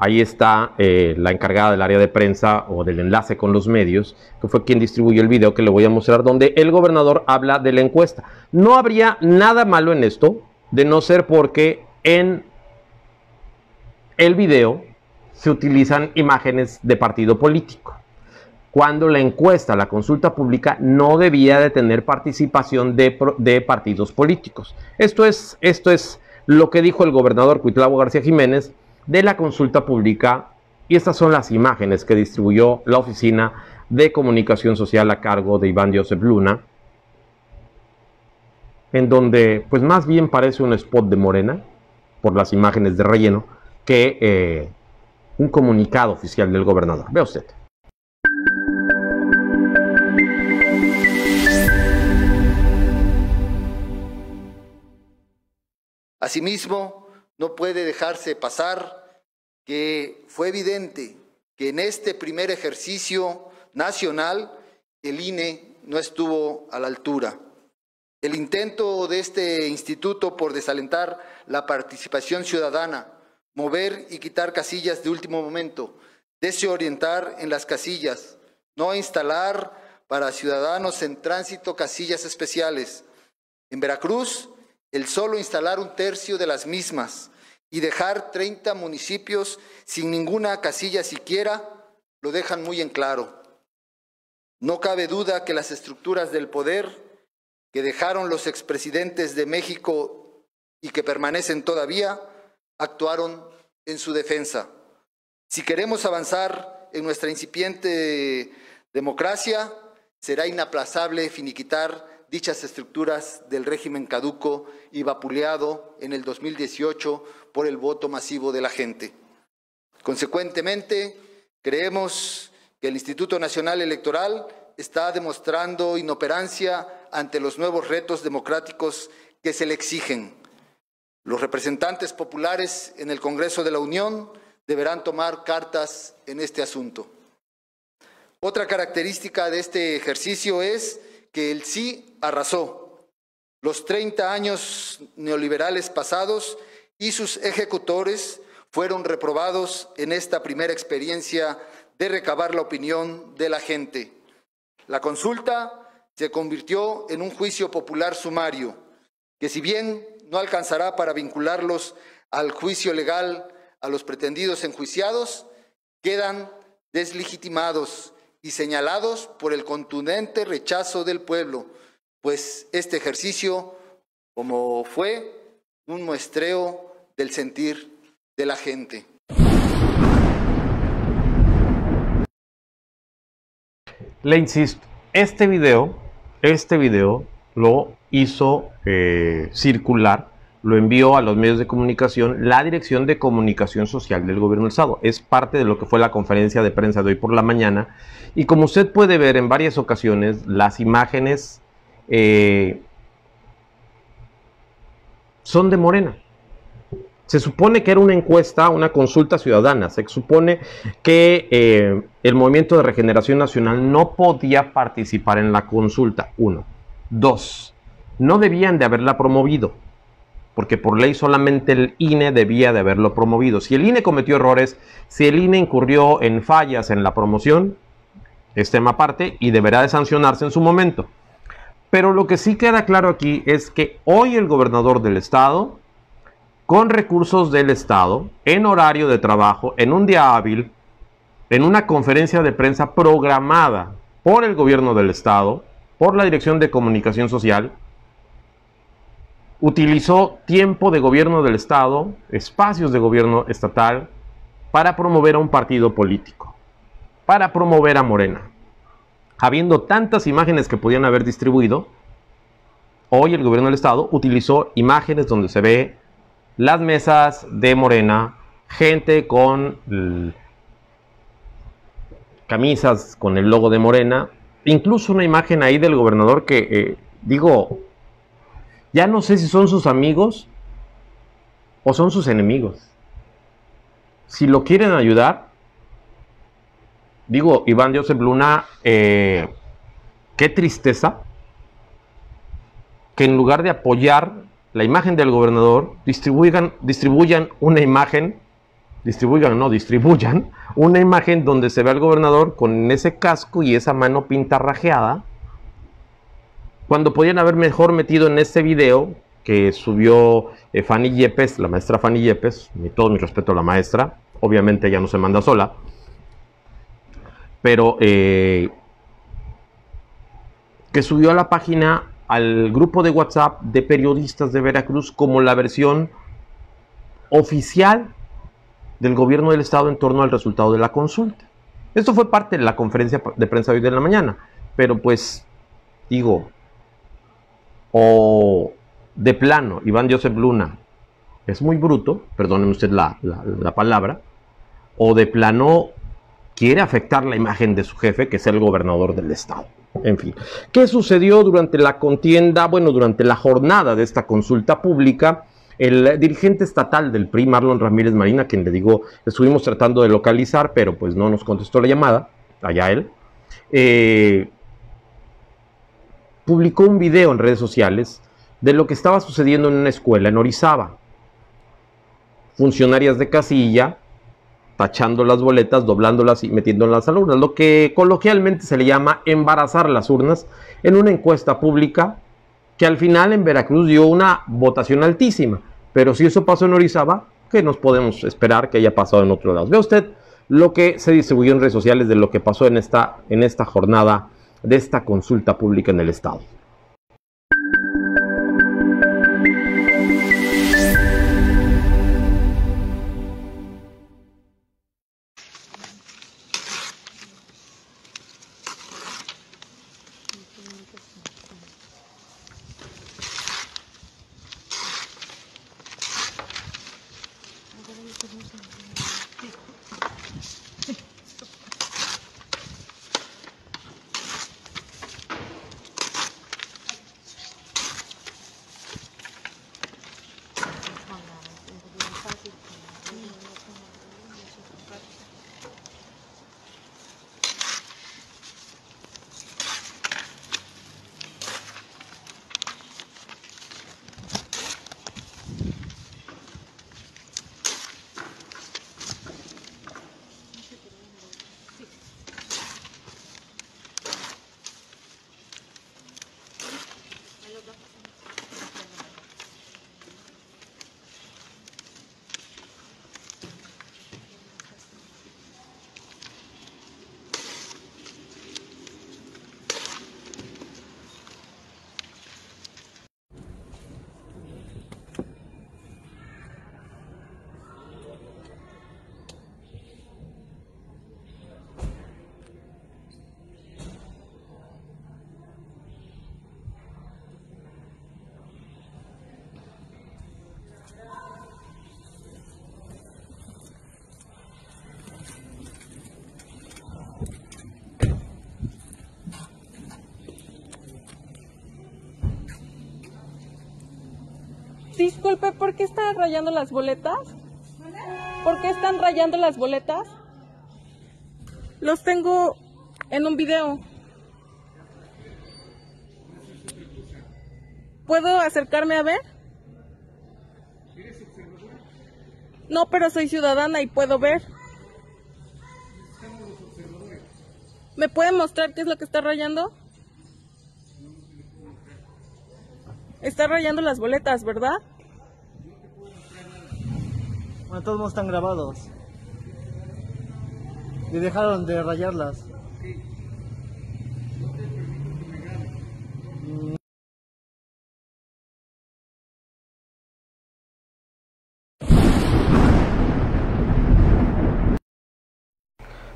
Speaker 1: Ahí está eh, la encargada del área de prensa o del enlace con los medios, que fue quien distribuyó el video que le voy a mostrar, donde el gobernador habla de la encuesta. No habría nada malo en esto, de no ser porque en el video se utilizan imágenes de partido político cuando la encuesta, la consulta pública, no debía de tener participación de, partidos políticos. Esto es, esto es lo que dijo el gobernador Cuitlavo García Jiménez de la consulta pública y estas son las imágenes que distribuyó la Oficina de Comunicación Social a cargo de Iván Josep Luna, en donde pues más bien parece un spot de Morena, por las imágenes de relleno, que eh, un comunicado oficial del gobernador. Vea usted.
Speaker 9: Asimismo, no puede dejarse pasar que fue evidente que en este primer ejercicio nacional el INE no estuvo a la altura. El intento de este instituto por desalentar la participación ciudadana, mover y quitar casillas de último momento, desorientar en las casillas, no instalar para ciudadanos en tránsito casillas especiales. En Veracruz, el solo instalar un tercio de las mismas y dejar 30 municipios sin ninguna casilla siquiera, lo dejan muy en claro. No cabe duda que las estructuras del poder que dejaron los expresidentes de México y que permanecen todavía, actuaron en su defensa. Si queremos avanzar en nuestra incipiente democracia, será inaplazable finiquitar dichas estructuras del régimen caduco y vapuleado en el 2018 por el voto masivo de la gente. Consecuentemente, creemos que el Instituto Nacional Electoral está demostrando inoperancia ante los nuevos retos democráticos que se le exigen. Los representantes populares en el Congreso de la Unión deberán tomar cartas en este asunto. Otra característica de este ejercicio es que el sí arrasó. Los 30 años neoliberales pasados y sus ejecutores fueron reprobados en esta primera experiencia de recabar la opinión de la gente. La consulta se convirtió en un juicio popular sumario, que si bien no alcanzará para vincularlos al juicio legal a los pretendidos enjuiciados, quedan deslegitimados y señalados por el contundente rechazo del pueblo, pues este ejercicio, como fue un muestreo del sentir de la gente.
Speaker 1: Le insisto, este video, este video lo hizo eh, circular lo envió a los medios de comunicación la Dirección de Comunicación Social del Gobierno del Estado. Es parte de lo que fue la conferencia de prensa de hoy por la mañana. Y como usted puede ver en varias ocasiones, las imágenes eh, son de Morena. Se supone que era una encuesta, una consulta ciudadana. Se supone que eh, el Movimiento de Regeneración Nacional no podía participar en la consulta. Uno. Dos. No debían de haberla promovido porque por ley solamente el INE debía de haberlo promovido. Si el INE cometió errores, si el INE incurrió en fallas en la promoción, es tema aparte y deberá de sancionarse en su momento. Pero lo que sí queda claro aquí es que hoy el gobernador del estado con recursos del Estado, en horario de trabajo, en un día hábil, en una conferencia de prensa programada por el gobierno del Estado, por la Dirección de Comunicación Social, utilizó tiempo de gobierno del Estado, espacios de gobierno estatal, para promover a un partido político, para promover a Morena. Habiendo tantas imágenes que podían haber distribuido, hoy el gobierno del Estado utilizó imágenes donde se ve las mesas de Morena, gente con camisas con el logo de Morena, incluso una imagen ahí del gobernador que, eh, digo, ya no sé si son sus amigos o son sus enemigos. Si lo quieren ayudar, digo, Iván Joseph Luna, eh, qué tristeza que en lugar de apoyar la imagen del gobernador, distribuyan, distribuyan una imagen, distribuyan, no, distribuyan una imagen donde se ve al gobernador con ese casco y esa mano pintarrajeada, cuando podían haber mejor metido en ese video que subió eh, Fanny Yepes, la maestra Fanny Yepes, y todo mi respeto a la maestra, obviamente ella no se manda sola, pero eh, que subió a la página al grupo de WhatsApp de periodistas de Veracruz como la versión oficial del gobierno del estado en torno al resultado de la consulta. Esto fue parte de la conferencia de prensa hoy de la mañana, pero pues digo, o de plano, Iván Joseph Luna es muy bruto, perdónenme usted la, la palabra, o de plano quiere afectar la imagen de su jefe, que es el gobernador del estado. En fin, ¿qué sucedió durante la contienda? Bueno, durante la jornada de esta consulta pública, el dirigente estatal del PRI, Marlon Ramírez Marina, quien le digo, estuvimos tratando de localizar, pero pues no nos contestó la llamada, allá él, eh, publicó un video en redes sociales de lo que estaba sucediendo en una escuela en Orizaba. Funcionarias de casilla tachando las boletas, doblándolas y metiéndolas a las urnas, lo que coloquialmente se le llama embarazar las urnas en una encuesta pública que al final en Veracruz dio una votación altísima. Pero si eso pasó en Orizaba, ¿qué nos podemos esperar que haya pasado en otro lado? Ve usted lo que se distribuyó en redes sociales de lo que pasó en esta, en esta jornada de esta consulta pública en el Estado.
Speaker 10: Disculpe, ¿por qué están rayando las boletas? ¿Por qué están rayando las boletas? Los tengo en un video. ¿Puedo acercarme a ver? No, pero soy ciudadana y puedo ver. ¿Me puede mostrar qué es lo que está rayando? Está rayando las boletas, ¿verdad?
Speaker 11: Bueno, todos están grabados. Y dejaron de rayarlas.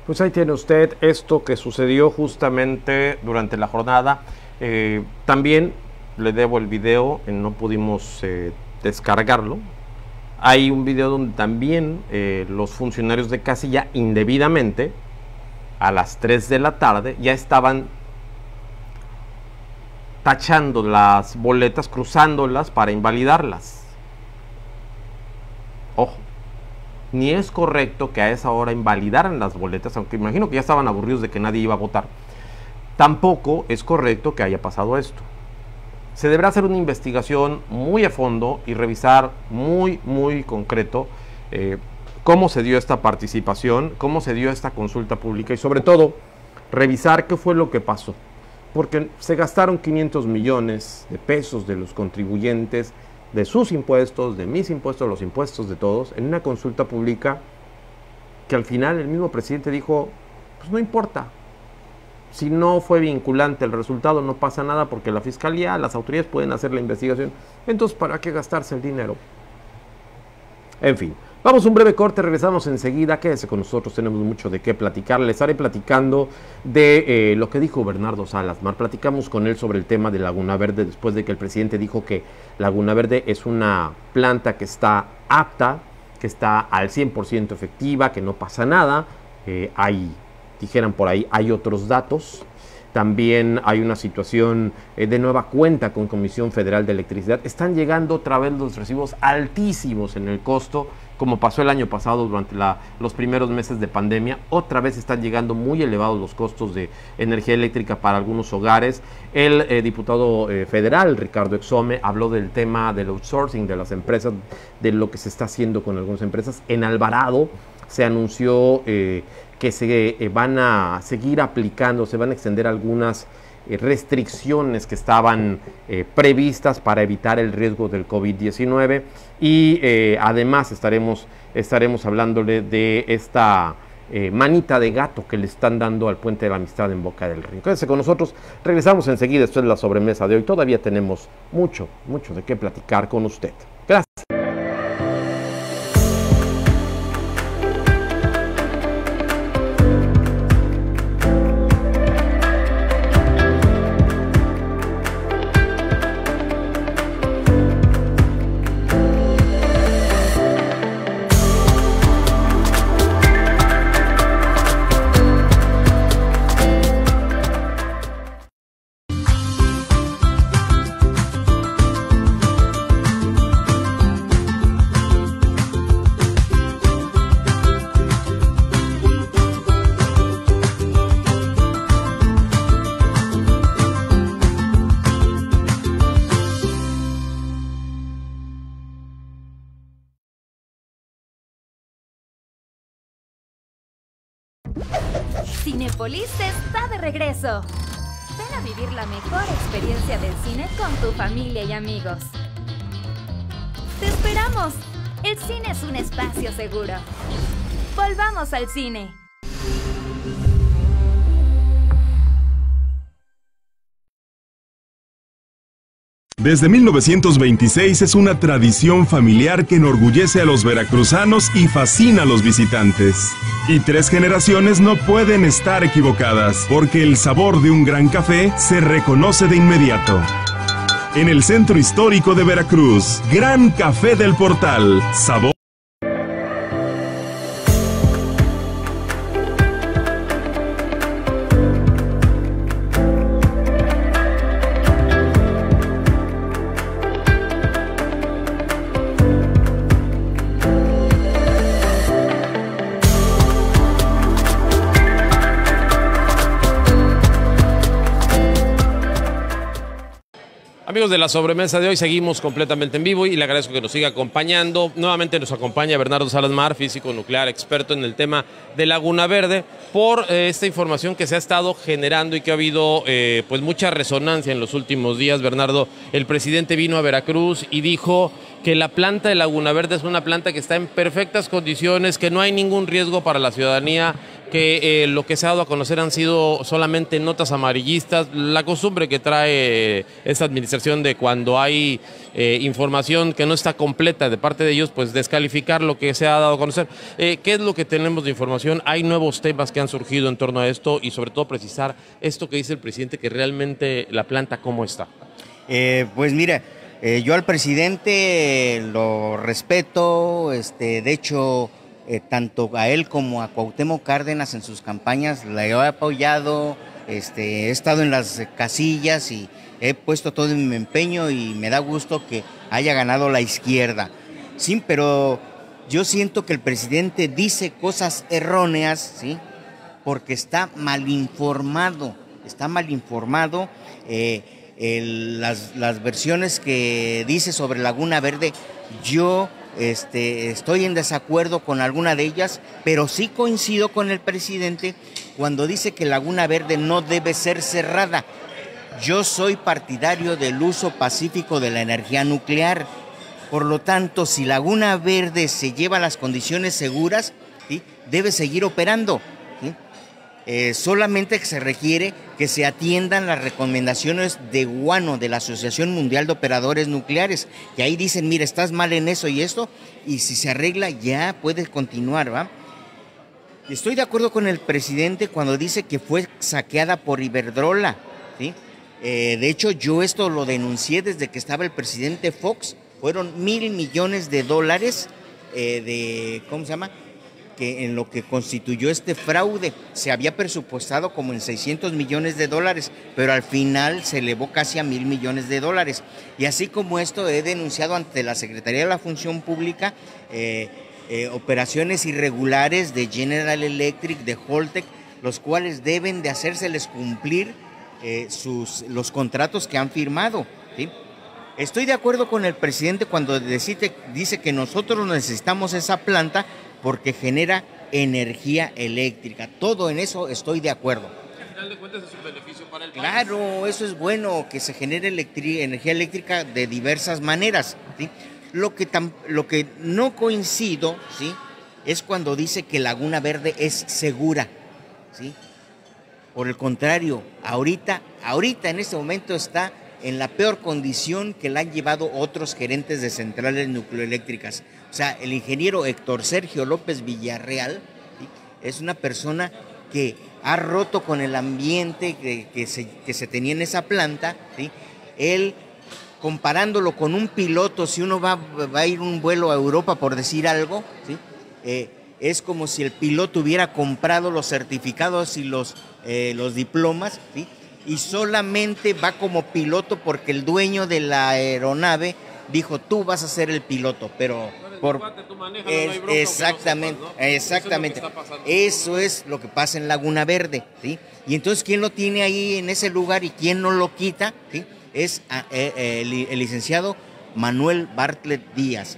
Speaker 1: Pues ahí tiene usted esto que sucedió justamente durante la jornada. Eh, también le debo el video, eh, no pudimos eh, descargarlo. Hay un video donde también los funcionarios de casilla indebidamente a las 3 de la tarde ya estaban tachando las boletas, cruzándolas para invalidarlas. Ojo ni es correcto que a esa hora invalidaran las boletas, aunque imagino que ya estaban aburridos de que nadie iba a votar. Tampoco es correcto que haya pasado esto. Se deberá hacer una investigación muy a fondo y revisar muy, muy concreto eh, cómo se dio esta participación, cómo se dio esta consulta pública y sobre todo revisar qué fue lo que pasó. Porque se gastaron 500 millones de pesos de los contribuyentes de sus impuestos, de mis impuestos, los impuestos de todos, en una consulta pública que al final el mismo presidente dijo, pues no importa, si no fue vinculante el resultado no pasa nada porque la fiscalía, las autoridades pueden hacer la investigación, entonces ¿para qué gastarse el dinero? En fin, Vamos a un breve corte, regresamos enseguida. Quédese con nosotros, tenemos mucho de qué platicar. Les estaré platicando de eh, lo que dijo Bernardo Salas. Mar. Platicamos con él sobre el tema de Laguna Verde después de que el presidente dijo que Laguna Verde es una planta que está apta, que está al 100% efectiva, que no pasa nada. Eh, hay, dijeran por ahí, hay otros datos. También hay una situación eh, de nueva cuenta con Comisión Federal de Electricidad. Están llegando otra vez los recibos altísimos en el costo como pasó el año pasado durante los primeros meses de pandemia. Otra vez están llegando muy elevados los costos de energía eléctrica para algunos hogares. El eh, diputado eh, federal, Ricardo Exome, habló del tema del outsourcing de las empresas, de lo que se está haciendo con algunas empresas. En Alvarado se anunció que se van a seguir aplicando, se van a extender algunas eh, restricciones que estaban eh, previstas para evitar el riesgo del COVID-19 y eh, además estaremos, estaremos hablándole de esta manita de gato que le están dando al puente de la amistad en Boca del Río. Quédese con nosotros, regresamos enseguida, esto es la sobremesa de hoy, todavía tenemos mucho, mucho de qué platicar con usted. Gracias.
Speaker 7: Regreso. Ven a vivir la mejor experiencia del cine con tu familia y amigos. ¡Te esperamos! El cine es un espacio seguro. Volvamos al cine.
Speaker 12: Desde 1926 es una tradición familiar que enorgullece a los veracruzanos y fascina a los visitantes. Y tres generaciones no pueden estar equivocadas, porque el sabor de un gran café se reconoce de inmediato. En el centro histórico de Veracruz, Gran Café del Portal, sabor
Speaker 13: De la sobremesa de hoy, seguimos completamente en vivo y le agradezco que nos siga acompañando. Nuevamente nos acompaña Bernardo Salas Mar, físico nuclear, experto en el tema de Laguna Verde, por eh, esta información que se ha estado generando y que ha habido eh, pues mucha resonancia en los últimos días. Bernardo, el presidente vino a Veracruz y dijo que la planta de Laguna Verde es una planta que está en perfectas condiciones, que no hay ningún riesgo para la ciudadanía que eh, lo que se ha dado a conocer han sido solamente notas amarillistas, la costumbre que trae esta administración de cuando hay eh, información que no está completa de parte de ellos, pues descalificar lo que se ha dado a conocer. Eh, ¿Qué es lo que tenemos de información? Hay nuevos temas que han surgido en torno a esto y sobre todo precisar esto que dice el presidente, que realmente la planta cómo está.
Speaker 14: pues mira, yo al presidente lo respeto, este, de hecho eh, tanto a él como a Cuauhtémoc Cárdenas en sus campañas, la he apoyado, este, he estado en las casillas y he puesto todo mi empeño y me da gusto que haya ganado la izquierda. Sí, pero yo siento que el presidente dice cosas erróneas, ¿sí? Porque está mal informado, está mal informado. Eh, las, las versiones que dice sobre Laguna Verde, yo este, estoy en desacuerdo con alguna de ellas, pero sí coincido con el presidente cuando dice que Laguna Verde no debe ser cerrada. Yo soy partidario del uso pacífico de la energía nuclear. Por lo tanto, si Laguna Verde se lleva las condiciones seguras, debe seguir operando. Eh, solamente se requiere que se atiendan las recomendaciones de Guano, de la Asociación Mundial de Operadores Nucleares, que ahí dicen, mira, estás mal en eso y esto, y si se arregla ya puedes continuar, ¿va? Estoy de acuerdo con el presidente cuando dice que fue saqueada por Iberdrola, ¿sí? Eh, de hecho, yo esto lo denuncié desde que estaba el presidente Fox, fueron mil millones de dólares eh, de, ¿cómo se llama? Que en lo que constituyó este fraude se había presupuestado como en 600 millones de dólares, pero al final se elevó casi a mil millones de dólares. Y así como esto, he denunciado ante la Secretaría de la Función Pública eh, eh, operaciones irregulares de General Electric, de Holtec, los cuales deben de hacérseles cumplir eh, sus, los contratos que han firmado. Estoy de acuerdo con el presidente cuando dice que nosotros necesitamos esa planta porque genera energía eléctrica. Todo en eso estoy de acuerdo.
Speaker 13: Al final de cuentas es un beneficio para el
Speaker 14: país. Claro, eso es bueno, que se genere energía eléctrica de diversas maneras. Lo, que lo que no coincido ¿sí? es cuando dice que Laguna Verde es segura. ¿sí? Por el contrario, ahorita, ahorita en este momento está en la peor condición que la han llevado otros gerentes de centrales nucleoeléctricas. O sea, el ingeniero Héctor Sergio López Villarreal es una persona que ha roto con el ambiente que, se, tenía en esa planta. Él, comparándolo con un piloto, si uno va, a ir un vuelo a Europa por decir algo, eh, es como si el piloto hubiera comprado los certificados y los, eh, los diplomas, y solamente va como piloto porque el dueño de la aeronave dijo, tú vas a ser el piloto, pero por exactamente, exactamente. Eso es, lo que pasa en Laguna Verde, ¿sí? Y entonces quién lo tiene ahí en ese lugar y quién no lo quita, ¿sí? Es ah, eh, eh, el, licenciado Manuel Bartlett Díaz,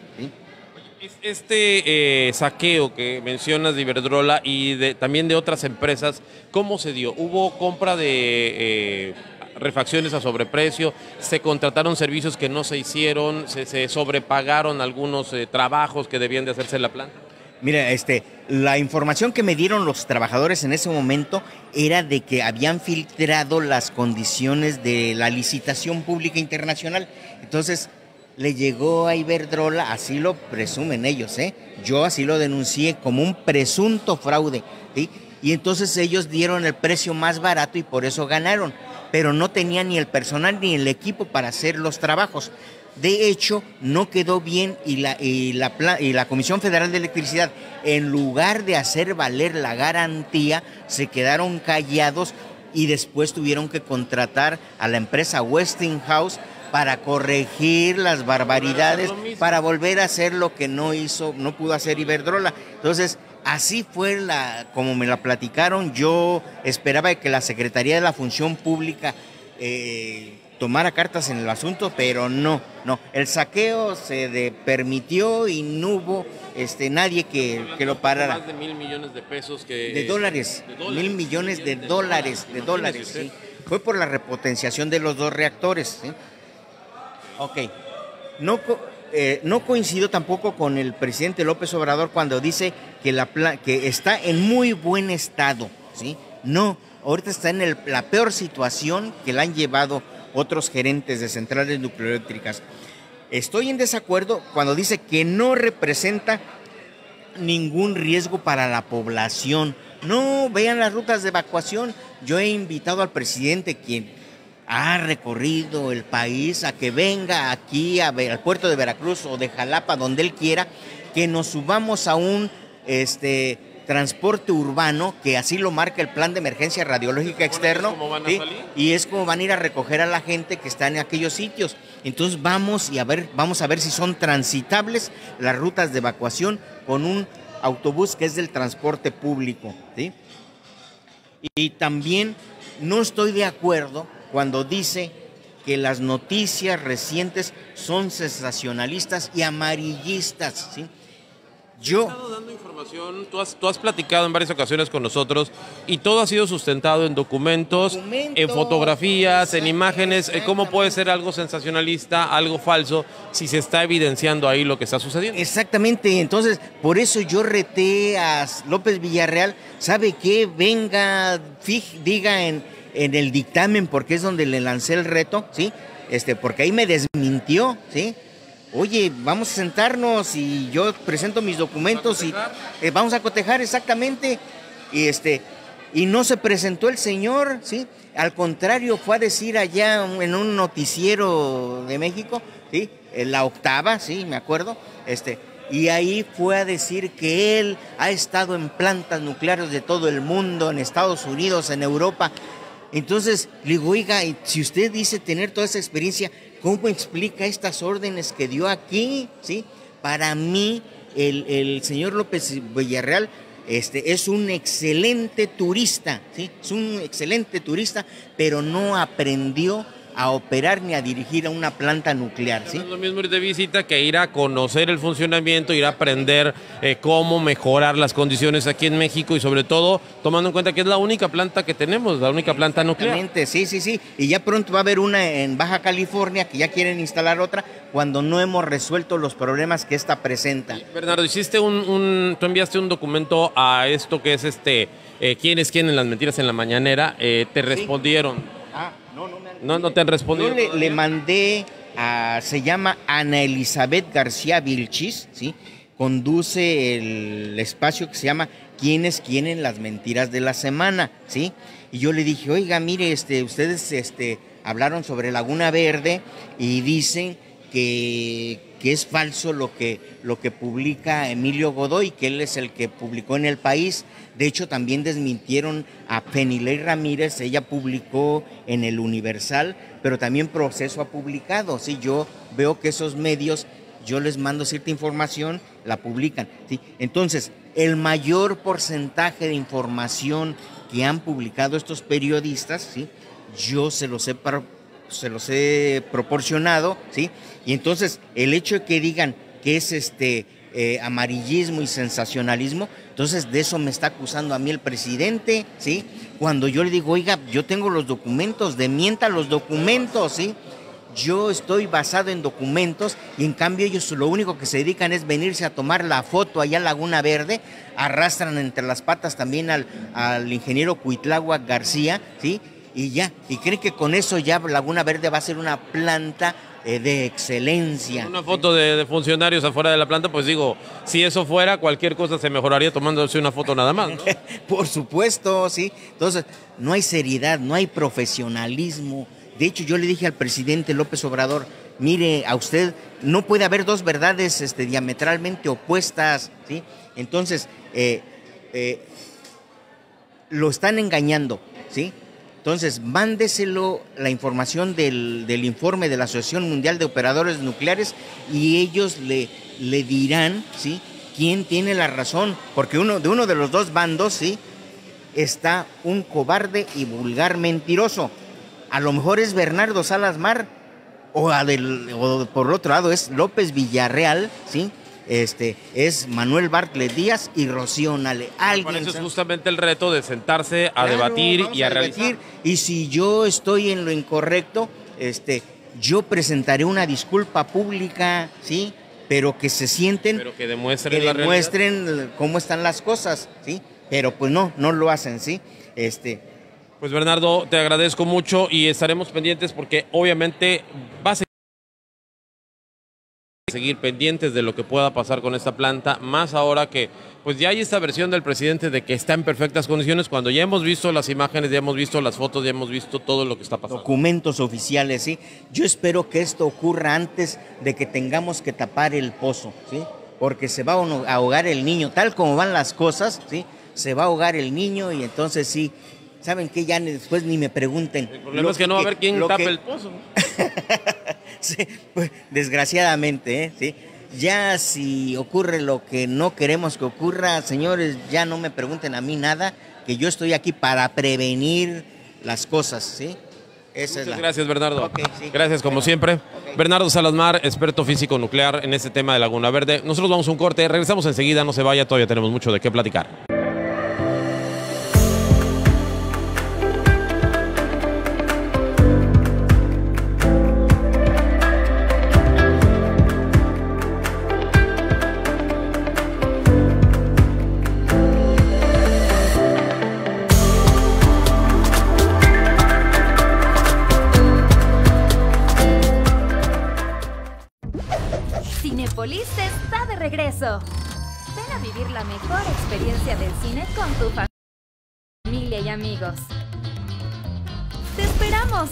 Speaker 13: Este eh, saqueo que mencionas de Iberdrola y de, también de otras empresas, ¿cómo se dio? ¿Hubo compra de refacciones a sobreprecio, se contrataron servicios que no se hicieron, se, sobrepagaron algunos eh, trabajos que debían de hacerse en la planta.
Speaker 14: Mira, este, la información que me dieron los trabajadores en ese momento era de que habían filtrado las condiciones de la licitación pública internacional. Entonces, le llegó a Iberdrola, así lo presumen ellos, ¿eh? Yo así lo denuncié como un presunto fraude, ¿sí? Y entonces ellos dieron el precio más barato y por eso ganaron pero no tenía ni el personal ni el equipo para hacer los trabajos. De hecho, no quedó bien y la, y la, y la Comisión Federal de Electricidad, en lugar de hacer valer la garantía, se quedaron callados y después tuvieron que contratar a la empresa Westinghouse para corregir las barbaridades, para volver a hacer lo que no hizo, no pudo hacer Iberdrola. Entonces, Así fue la, como me la platicaron. Yo esperaba que la Secretaría de la Función Pública eh, tomara cartas en el asunto, pero no, no. El saqueo se de- permitió y no hubo este, nadie que, que lo parara.
Speaker 1: Más de mil millones de pesos que...
Speaker 14: De dólares,
Speaker 1: de dólares.
Speaker 14: mil millones de dólares, de dólares, sí. Fue por la repotenciación de los dos reactores. ¿sí? Ok. No, eh, no coincido tampoco con el presidente López Obrador cuando dice que, está en muy buen estado. ¿sí? No, ahorita está en la peor situación que la han llevado otros gerentes de centrales nucleoeléctricas. Estoy en desacuerdo cuando dice que no representa ningún riesgo para la población. No, vean las rutas de evacuación. Yo he invitado al presidente, quien ha recorrido el país, a que venga aquí a ver, al puerto de Veracruz o de Jalapa, donde él quiera, que nos subamos a un este, transporte urbano, que así lo marca el plan de emergencia radiológica externo. y es como van a ir a recoger a la gente que está en aquellos sitios. Entonces vamos y a ver, vamos a ver si son transitables las rutas de evacuación con un autobús que es del transporte público, ¿sí? Y también no estoy de acuerdo cuando dice que las noticias recientes son sensacionalistas y amarillistas, ¿sí? Yo
Speaker 1: estado dando información, tú has, tú has platicado en varias ocasiones con nosotros y todo ha sido sustentado en documentos, en fotografías, en imágenes. Eh, ¿Cómo puede ser algo sensacionalista, algo falso, si se está evidenciando ahí lo que está sucediendo?
Speaker 14: Exactamente, entonces por eso yo reté a López Villarreal, ¿sabe qué? Venga, fij- diga en, en el dictamen, porque es donde le lancé el reto, ¿sí? Este, porque ahí me desmintió, ¿sí? Oye, vamos a sentarnos y yo presento mis documentos y eh, vamos a cotejar exactamente. Y este, y no se presentó el señor, ¿sí? Al contrario, fue a decir allá en un noticiero de México, ¿sí? En la octava, sí, me acuerdo, este, y ahí fue a decir que él ha estado en plantas nucleares de todo el mundo, en Estados Unidos, en Europa. Entonces, le digo, oiga, si usted dice tener toda esa experiencia, ¿cómo explica estas órdenes que dio aquí? ¿Sí? Para mí, el, el señor López Villarreal este, es un excelente turista, ¿sí? Es un excelente turista, pero no aprendió a operar ni a dirigir a una planta nuclear, ¿sí?
Speaker 1: No es lo mismo ir de visita que ir a conocer el funcionamiento, ir a aprender eh, cómo mejorar las condiciones aquí en México y sobre todo tomando en cuenta que es la única planta que tenemos, la única planta nuclear.
Speaker 14: Exactamente, sí, sí, sí. Y ya pronto va a haber una en Baja California que ya quieren instalar otra cuando no hemos resuelto los problemas que esta presenta.
Speaker 1: Bernardo, hiciste un, un- tú enviaste un documento a esto que es este, eh, quién es quién en las mentiras en la mañanera, eh, te respondieron.
Speaker 14: Ah, no, no me han...
Speaker 1: No, no te han respondido.
Speaker 14: Yo le mandé a, se llama Ana Elizabeth García Vilchis, ¿sí? Conduce el espacio que se llama ¿Quiénes quieren las mentiras de la semana? ¿Sí? Y yo le dije, oiga, mire, este, ustedes este, hablaron sobre Laguna Verde y dicen que, que es falso lo que, lo que publica Emilio Godoy, que él es el que publicó en El País. De hecho, también desmintieron a Penilei Ramírez, ella publicó en El Universal, pero también Proceso ha publicado. Sí, yo veo que esos medios, yo les mando cierta información, la publican. ¿sí? Entonces, el mayor porcentaje de información que han publicado estos periodistas, ¿sí? yo se los he se los he proporcionado, ¿sí? Y entonces el hecho de que digan que es este eh, amarillismo y sensacionalismo, entonces de eso me está acusando a mí el presidente, ¿sí? Cuando yo le digo, oiga, yo tengo los documentos, demienta los documentos, ¿sí? Yo estoy basado en documentos y en cambio ellos lo único que se dedican es venirse a tomar la foto allá en Laguna Verde, arrastran entre las patas también al, al ingeniero Cuitlagua García, ¿sí? Y ya, y creen que con eso ya Laguna Verde va a ser una planta eh, de excelencia.
Speaker 1: Una foto de, de funcionarios afuera de la planta, pues digo, si eso fuera, cualquier cosa se mejoraría tomándose una foto nada más. ¿no?
Speaker 14: Por supuesto, sí. Entonces, no hay seriedad, no hay profesionalismo. De hecho, yo le dije al presidente López Obrador, mire, a usted no puede haber dos verdades este, diametralmente opuestas, ¿sí? Entonces, eh, eh, lo están engañando, ¿sí? Entonces, mándeselo la información del, del informe de la Asociación Mundial de Operadores Nucleares y ellos le, le dirán, ¿sí? quién tiene la razón, porque uno de uno de los dos bandos, ¿sí? está un cobarde y vulgar mentiroso. a lo mejor es Bernardo Salas Mar, o, a o por otro lado es López Villarreal, ¿sí? Este, es Manuel Bartlett Díaz y Rocío Nale. Alguien
Speaker 13: eso es
Speaker 14: sabe-
Speaker 13: justamente el reto de sentarse a
Speaker 14: Claro,
Speaker 13: debatir y a,
Speaker 14: debatir. Y si yo estoy en lo incorrecto, este, yo presentaré una disculpa pública, ¿sí? Pero que se sienten,
Speaker 13: Pero que demuestren
Speaker 14: que
Speaker 13: la realidad.
Speaker 14: demuestren cómo están las cosas, ¿sí? Pero pues no, no lo hacen, ¿sí? Este,
Speaker 13: Pues Bernardo, te agradezco mucho y estaremos pendientes porque obviamente va a seguir seguir pendientes de lo que pueda pasar con esta planta, más ahora que pues ya hay esta versión del presidente de que está en perfectas condiciones, cuando ya hemos visto las imágenes, ya hemos visto las fotos, ya hemos visto todo lo que está pasando.
Speaker 14: documentos oficiales, ¿sí? Yo espero que esto ocurra antes de que tengamos que tapar el pozo, ¿sí? Porque se va a ahogar el niño, tal como van las cosas, ¿sí? Se va a ahogar el niño y entonces sí, ¿saben qué? Ya después ni me pregunten.
Speaker 13: El problema es que no va a haber quién tape el pozo.
Speaker 14: Sí, pues, desgraciadamente, ¿eh? ¿sí? Ya si ocurre lo que no queremos que ocurra, señores, ya no me pregunten a mí nada, que yo estoy aquí para prevenir las cosas, ¿sí? Esa es la-
Speaker 13: gracias, Bernardo.
Speaker 14: Sí.
Speaker 13: Gracias, como siempre. Bernardo Salasmar, experto físico nuclear en este tema de Laguna Verde. Nosotros vamos a un corte, regresamos enseguida, no se vaya, todavía tenemos mucho de qué platicar.
Speaker 7: Cinepolis está de regreso. Ven a vivir la mejor experiencia del cine con tu familia y amigos. ¡Te esperamos!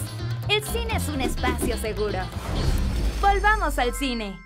Speaker 7: El cine es un espacio seguro. Volvamos al cine.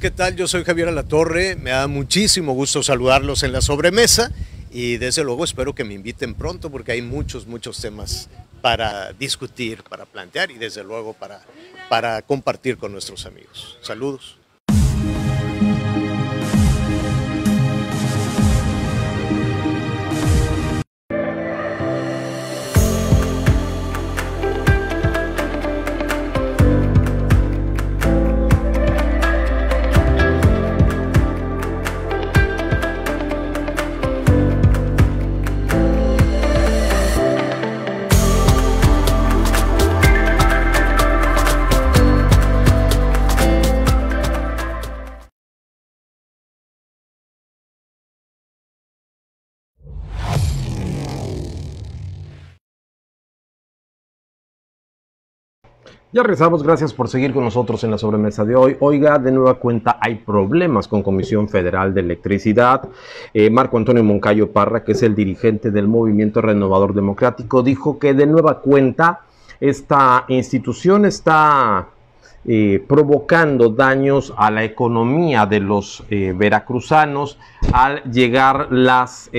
Speaker 15: ¿Qué tal? Yo soy Javier Alatorre, me da muchísimo gusto saludarlos en la sobremesa y desde luego espero que me inviten pronto porque hay muchos, muchos temas para discutir, para plantear y desde luego para, para compartir con nuestros amigos. Saludos.
Speaker 1: Ya regresamos, gracias por seguir con nosotros en la sobremesa de hoy. Oiga, de nueva cuenta hay problemas con Comisión Federal de Electricidad. Eh, Marco Antonio Moncayo Parra, que es el dirigente del Movimiento Renovador Democrático, dijo que de nueva cuenta esta institución está eh, provocando daños a la economía de los eh, veracruzanos al llegar las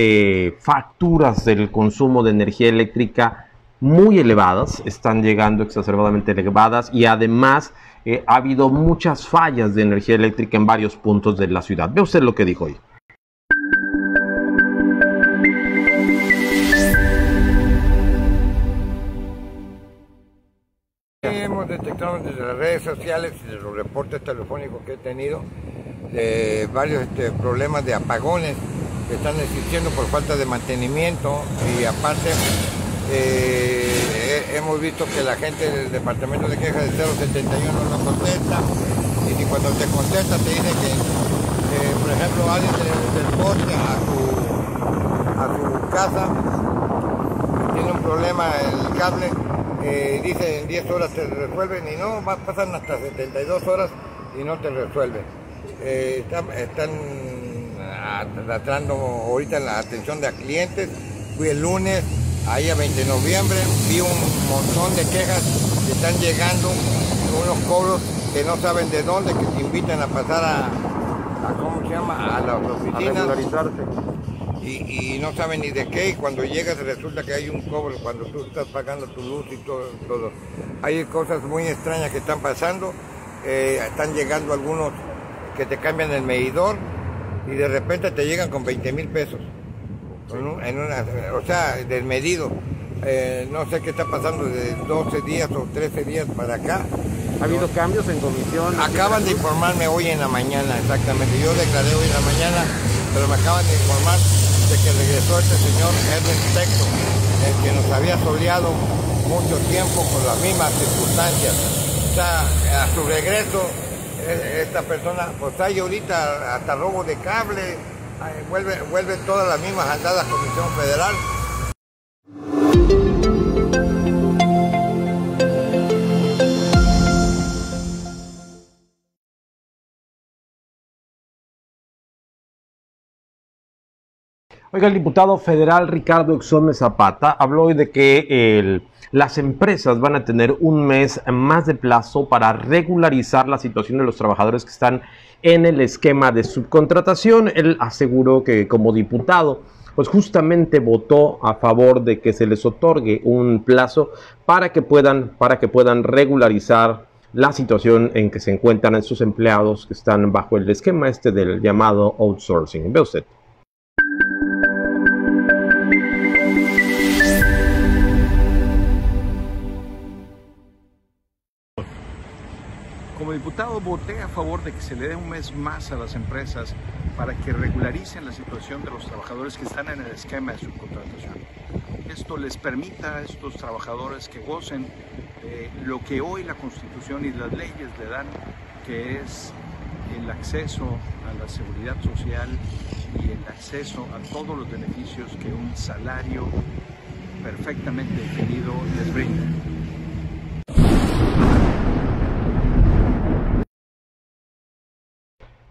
Speaker 1: facturas del consumo de energía eléctrica muy elevadas, están llegando exacerbadamente elevadas y además eh, ha habido muchas fallas de energía eléctrica en varios puntos de la ciudad. Ve usted lo que dijo hoy.
Speaker 16: Hemos detectado desde las redes sociales y de los reportes telefónicos que he tenido de varios este, problemas de apagones que están existiendo por falta de mantenimiento y aparte eh, hemos visto que la gente del departamento de quejas de 071 no contesta y cuando te contesta te dice que, eh, por ejemplo, alguien del, poste a su, casa tiene un problema el cable, eh, dice en 10 horas te resuelven y no, pasan hasta 72 horas y no te resuelven. están, están tratando ahorita la atención de clientes. Fui el lunes, ahí a 20 de noviembre, vi un montón de quejas que están llegando, unos cobros que no saben de dónde, que te invitan a pasar a, ¿cómo se llama? A las oficinas. y, y, no saben ni de qué, y cuando llegas resulta que hay un cobro cuando tú estás pagando tu luz y todo. todo. Hay cosas muy extrañas que están pasando, eh, están llegando algunos que te cambian el medidor y de repente te llegan con 20 mil pesos o sea, desmedido. Eh, no sé qué está pasando de 12 días o 13 días para acá.
Speaker 1: ¿Ha habido cambios en comisión?
Speaker 16: Acaban de informarme hoy en la mañana, exactamente. Yo declaré hoy en la mañana, pero me acaban de informar de que regresó este señor Ernest Tecto, el que nos había soleado mucho tiempo con las mismas circunstancias. O sea, a su regreso, e, esta persona, pues hay ahorita hasta robo de cable, vuelve, vuelve todas las mismas andadas Comisión Federal.
Speaker 1: Oiga, el diputado federal Ricardo Exome Zapata habló hoy de que las empresas van a tener un mes más de plazo para regularizar la situación de los trabajadores que están en el esquema de subcontratación. Él aseguró que como diputado, pues justamente votó a favor de que se les otorgue un plazo para que puedan, para que puedan regularizar la situación en que se encuentran esos empleados que están bajo el esquema este del llamado outsourcing. Ve usted.
Speaker 17: Como diputado voté a favor de que se le dé un mes más a las empresas para que regularicen la situación de los trabajadores que están en el esquema de subcontratación. Esto les permita a estos trabajadores que gocen de lo que hoy la Constitución y las leyes le dan, que es el acceso a la seguridad social y el acceso a todos los beneficios que un salario perfectamente definido les brinda.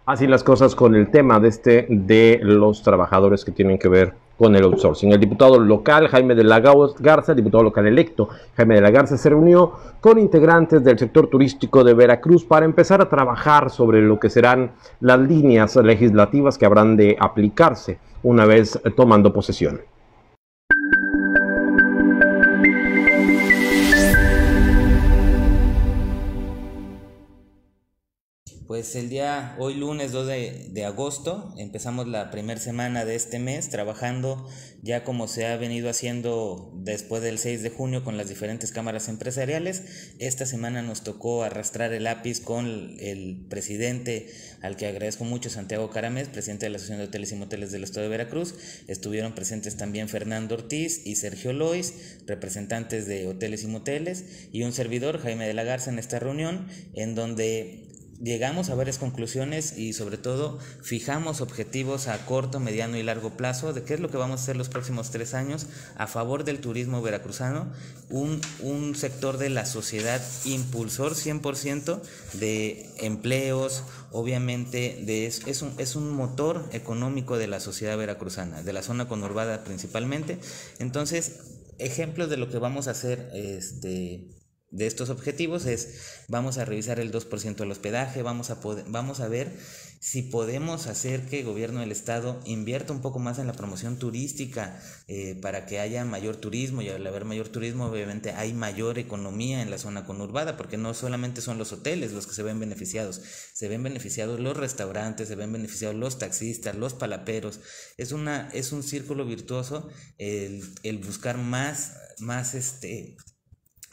Speaker 1: Así las cosas con el tema de este de los trabajadores que tienen que ver con el outsourcing. El diputado local Jaime de la Garza, diputado local electo Jaime de la Garza, se reunió con integrantes del sector turístico de Veracruz para empezar a trabajar sobre lo que serán las líneas legislativas que habrán de aplicarse una vez tomando posesión.
Speaker 18: Pues el día, hoy lunes 2 de, agosto, empezamos la primera semana de este mes trabajando ya como se ha venido haciendo después del 6 de junio con las diferentes cámaras empresariales. Esta semana nos tocó arrastrar el lápiz con el presidente, al que agradezco mucho, Santiago Caramés, presidente de la Asociación de Hoteles y Moteles del Estado de Veracruz. Estuvieron presentes también Fernando Ortiz y Sergio Lois, representantes de Hoteles y Moteles, y un servidor, Jaime de la Garza, en esta reunión, en donde llegamos a varias conclusiones y sobre todo fijamos objetivos a corto, mediano y largo plazo de qué es lo que vamos a hacer los próximos tres años a favor del turismo veracruzano, un, un sector de la sociedad impulsor 100% de empleos, obviamente de, es, es, un, es un motor económico de la sociedad veracruzana, de la zona conurbada principalmente. Entonces, ejemplos de lo que vamos a hacer este, de estos objetivos es vamos a revisar el 2% del hospedaje, vamos a, vamos a ver si podemos hacer que el gobierno del estado invierta un poco más en la promoción turística eh, para que haya mayor turismo y al haber mayor turismo obviamente hay mayor economía en la zona conurbada porque no solamente son los hoteles los que se ven beneficiados, se ven beneficiados los restaurantes, se ven beneficiados los taxistas, los palaperos, es, una, es un círculo virtuoso el, el buscar más, más este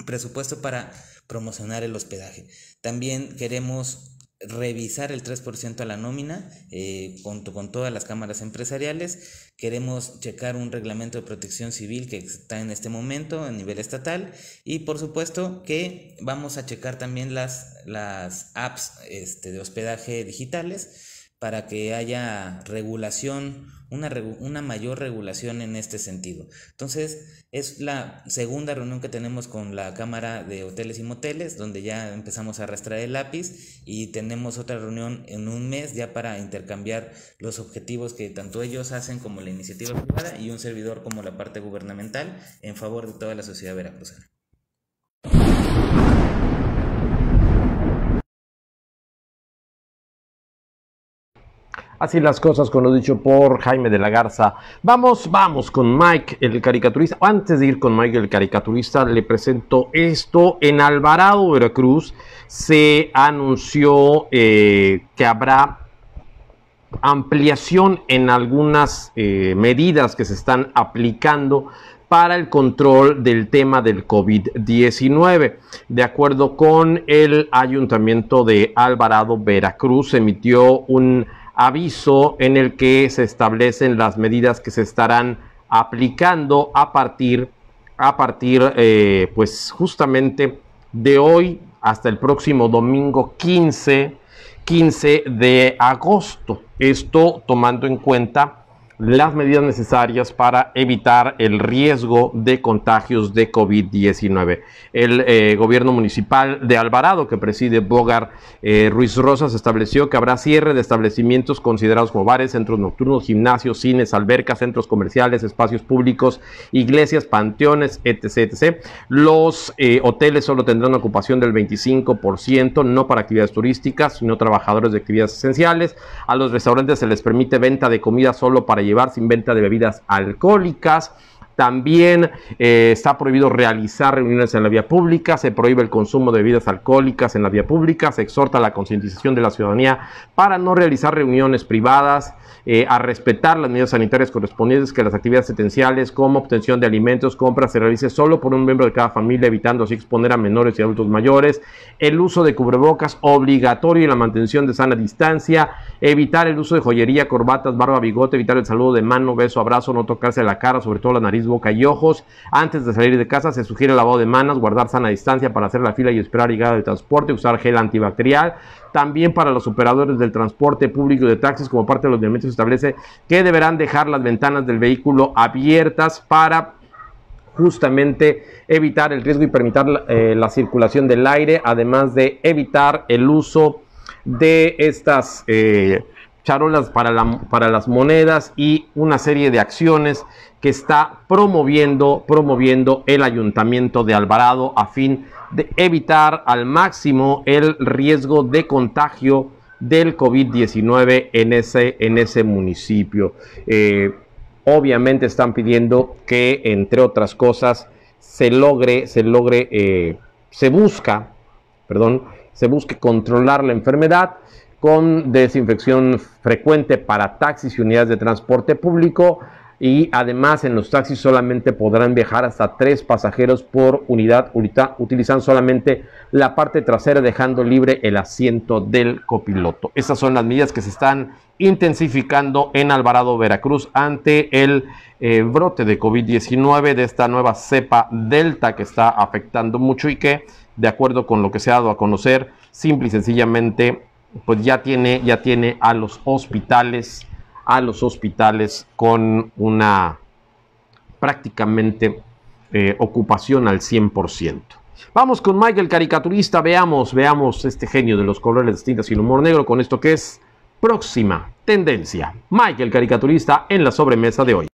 Speaker 18: presupuesto para promocionar el hospedaje. También queremos revisar el 3% a la nómina eh, junto con todas las cámaras empresariales. Queremos checar un reglamento de protección civil que está en este momento a nivel estatal y por supuesto que vamos a checar también las, las apps este, de hospedaje digitales para que haya regulación, una, una, mayor regulación en este sentido. Entonces, es la segunda reunión que tenemos con la Cámara de Hoteles y Moteles, donde ya empezamos a arrastrar el lápiz y tenemos otra reunión en un mes ya para intercambiar los objetivos que tanto ellos hacen como la iniciativa privada y un servidor como la parte gubernamental en favor de toda la sociedad veracruzana.
Speaker 1: Así las cosas con lo dicho por Jaime de la Garza. Vamos, vamos con Mike, el caricaturista. Antes de ir con Mike, el caricaturista, le presento esto. En Alvarado, Veracruz, se anunció eh, que habrá ampliación en algunas eh, medidas que se están aplicando para el control del tema del COVID-19. De acuerdo con el Ayuntamiento de Alvarado, Veracruz, emitió un aviso en el que se establecen las medidas que se estarán aplicando a partir, a partir eh, pues justamente de hoy hasta el próximo domingo 15, 15 de agosto. Esto tomando en cuenta las medidas necesarias para evitar el riesgo de contagios de COVID-19. El eh, gobierno municipal de Alvarado, que preside Bogar eh, Ruiz Rosas, estableció que habrá cierre de establecimientos considerados como bares, centros nocturnos, gimnasios, cines, albercas, centros comerciales, espacios públicos, iglesias, panteones, etc. Los eh, hoteles solo tendrán ocupación del 25%, no para actividades turísticas, sino trabajadores de actividades esenciales. A los restaurantes se les permite venta de comida solo para llevar sin venta de bebidas alcohólicas. También eh, está prohibido realizar reuniones en la vía pública, se prohíbe el consumo de bebidas alcohólicas en la vía pública, se exhorta la concientización de la ciudadanía para no realizar reuniones privadas, eh, a respetar las medidas sanitarias correspondientes, que las actividades esenciales como obtención de alimentos, compras, se realice solo por un miembro de cada familia, evitando así exponer a menores y adultos mayores, el uso de cubrebocas obligatorio y la mantención de sana distancia, evitar el uso de joyería, corbatas, barba, bigote, evitar el saludo de mano, beso, abrazo, no tocarse la cara, sobre todo la nariz, boca y ojos. Antes de salir de casa se sugiere lavado de manos, guardar sana distancia para hacer la fila y esperar llegada de transporte, usar gel antibacterial. También para los operadores del transporte público de taxis, como parte de los lineamientos, establece que deberán dejar las ventanas del vehículo abiertas para justamente evitar el riesgo y permitir eh, la circulación del aire, además de evitar el uso de estas eh, charolas para, la, para las monedas y una serie de acciones que está promoviendo, promoviendo el ayuntamiento de Alvarado a fin de evitar al máximo el riesgo de contagio del COVID-19 en ese, en ese municipio. Eh, obviamente están pidiendo que, entre otras cosas, se logre, se logre, eh, se busca, perdón, se busque controlar la enfermedad con desinfección frecuente para taxis y unidades de transporte público, y además en los taxis solamente podrán viajar hasta tres pasajeros por unidad, utilizando solamente la parte trasera dejando libre el asiento del copiloto. Estas son las medidas que se están intensificando en Alvarado, Veracruz ante el eh, brote de COVID-19 de esta nueva cepa Delta que está afectando mucho y que, de acuerdo con lo que se ha dado a conocer, simple y sencillamente pues ya tiene, ya tiene a los hospitales, a los hospitales con una prácticamente eh, ocupación al 100%. Vamos con Michael Caricaturista, veamos, veamos este genio de los colores distintos y el humor negro con esto que es próxima tendencia. Michael Caricaturista en la sobremesa de hoy.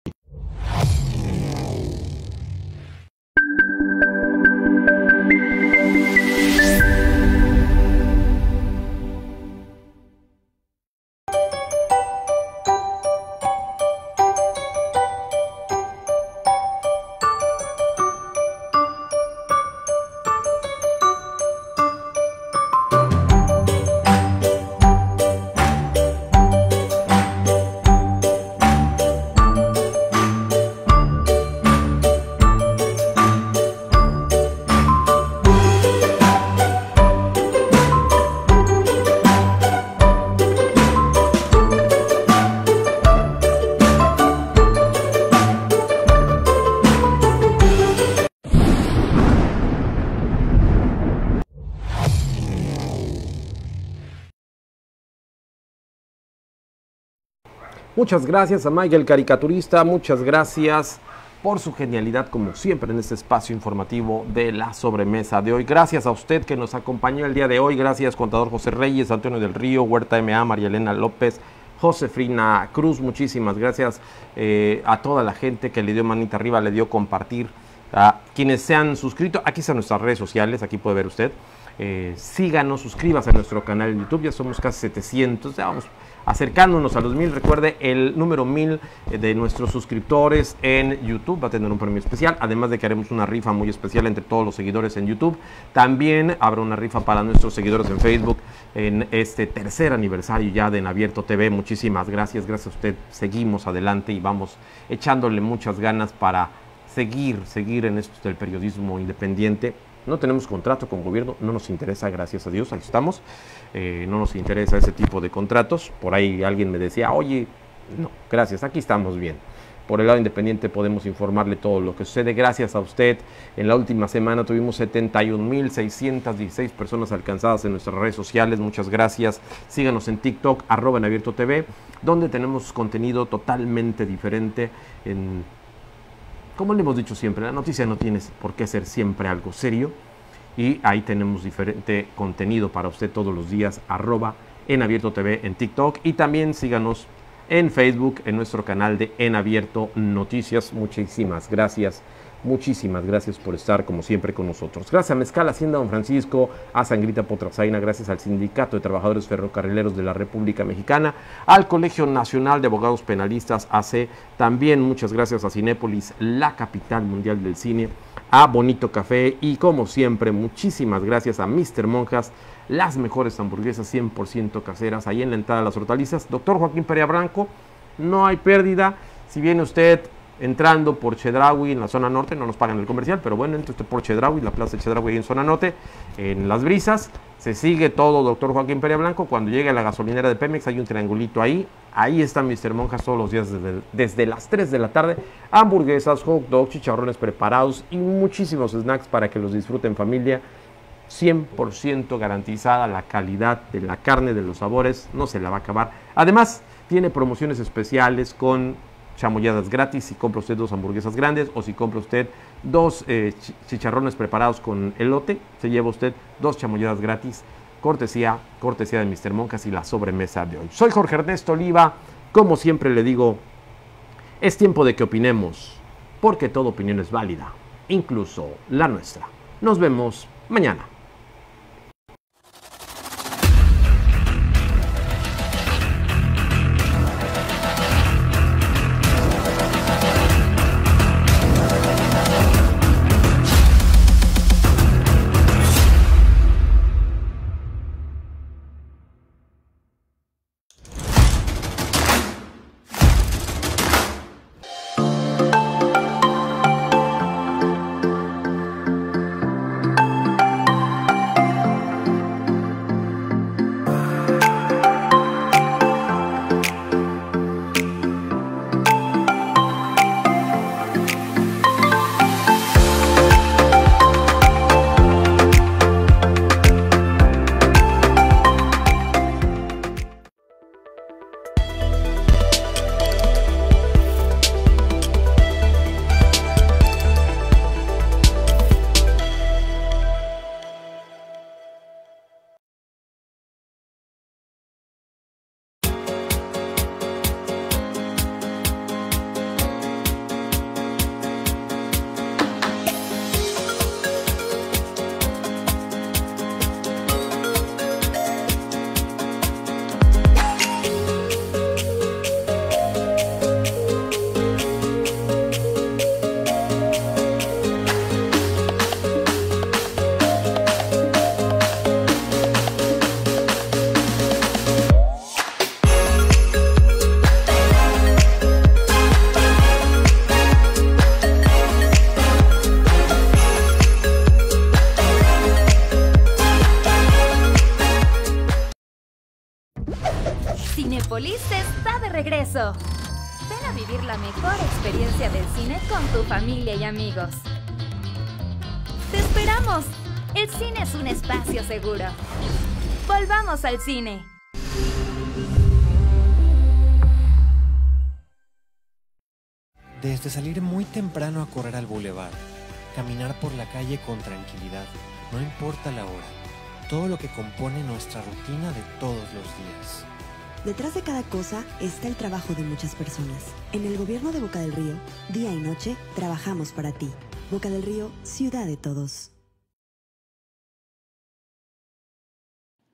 Speaker 1: Muchas gracias a Michael Caricaturista, muchas gracias por su genialidad como siempre en este espacio informativo de la sobremesa de hoy. Gracias a usted que nos acompañó el día de hoy, gracias contador José Reyes, Antonio del Río, Huerta MA, María Elena López, Josefina Cruz, muchísimas gracias eh, a toda la gente que le dio manita arriba, le dio compartir, a quienes se han suscrito, aquí están nuestras redes sociales, aquí puede ver usted. Eh, síganos, suscríbase a nuestro canal en YouTube, ya somos casi 700, ya vamos acercándonos a los mil. Recuerde el número mil eh, de nuestros suscriptores en YouTube va a tener un premio especial, además de que haremos una rifa muy especial entre todos los seguidores en YouTube. También habrá una rifa para nuestros seguidores en Facebook en este tercer aniversario ya de En Abierto TV. Muchísimas gracias, gracias a usted. Seguimos adelante y vamos echándole muchas ganas para seguir, seguir en esto del periodismo independiente no tenemos contrato con gobierno, no nos interesa, gracias a Dios, ahí estamos. Eh, no nos interesa ese tipo de contratos. Por ahí alguien me decía, oye, no, gracias, aquí estamos bien. Por el lado independiente podemos informarle todo lo que sucede. Gracias a usted. En la última semana tuvimos 71.616 personas alcanzadas en nuestras redes sociales. Muchas gracias. Síganos en TikTok, arroba en TV, donde tenemos contenido totalmente diferente en como le hemos dicho siempre, la noticia no tiene por qué ser siempre algo serio. Y ahí tenemos diferente contenido para usted todos los días, arroba en abierto TV en TikTok. Y también síganos en Facebook en nuestro canal de En Abierto Noticias. Muchísimas gracias Muchísimas gracias por estar como siempre con nosotros. Gracias a Mezcal Hacienda Don Francisco, a Sangrita Potrasaina, gracias al Sindicato de Trabajadores Ferrocarrileros de la República Mexicana, al Colegio Nacional de Abogados Penalistas AC, también muchas gracias a Cinépolis, la capital mundial del cine, a Bonito Café y como siempre muchísimas gracias a Mr. Monjas, las mejores hamburguesas 100% caseras ahí en la entrada de las hortalizas. Doctor Joaquín Perea Branco, no hay pérdida. Si viene usted entrando por Chedraui en la zona norte, no nos pagan el comercial, pero bueno, entre usted por Chedraui, la plaza de Chedraui en zona norte, en Las Brisas, se sigue todo doctor Joaquín Perea Blanco, cuando llegue a la gasolinera de Pemex hay un triangulito ahí, ahí están Mr. Monjas todos los días desde, desde las 3 de la tarde, hamburguesas, hot dogs, chicharrones preparados y muchísimos snacks para que los disfruten familia. 100% garantizada la calidad de la carne, de los sabores, no se la va a acabar. Además, tiene promociones especiales con chamoyadas gratis si compra usted dos hamburguesas grandes o si compra usted dos eh, chicharrones preparados con elote, se lleva usted dos chamoyadas gratis. Cortesía, cortesía de Mr. Moncas y la sobremesa de hoy. Soy Jorge Ernesto Oliva. Como siempre le digo, es tiempo de que opinemos, porque toda opinión es válida, incluso la nuestra. Nos vemos mañana.
Speaker 7: Cine.
Speaker 19: Desde salir muy temprano a correr al bulevar, caminar por la calle con tranquilidad, no importa la hora, todo lo que compone nuestra rutina de todos los días.
Speaker 20: Detrás de cada cosa está el trabajo de muchas personas. En el gobierno de Boca del Río, día y noche, trabajamos para ti. Boca del Río, ciudad de todos.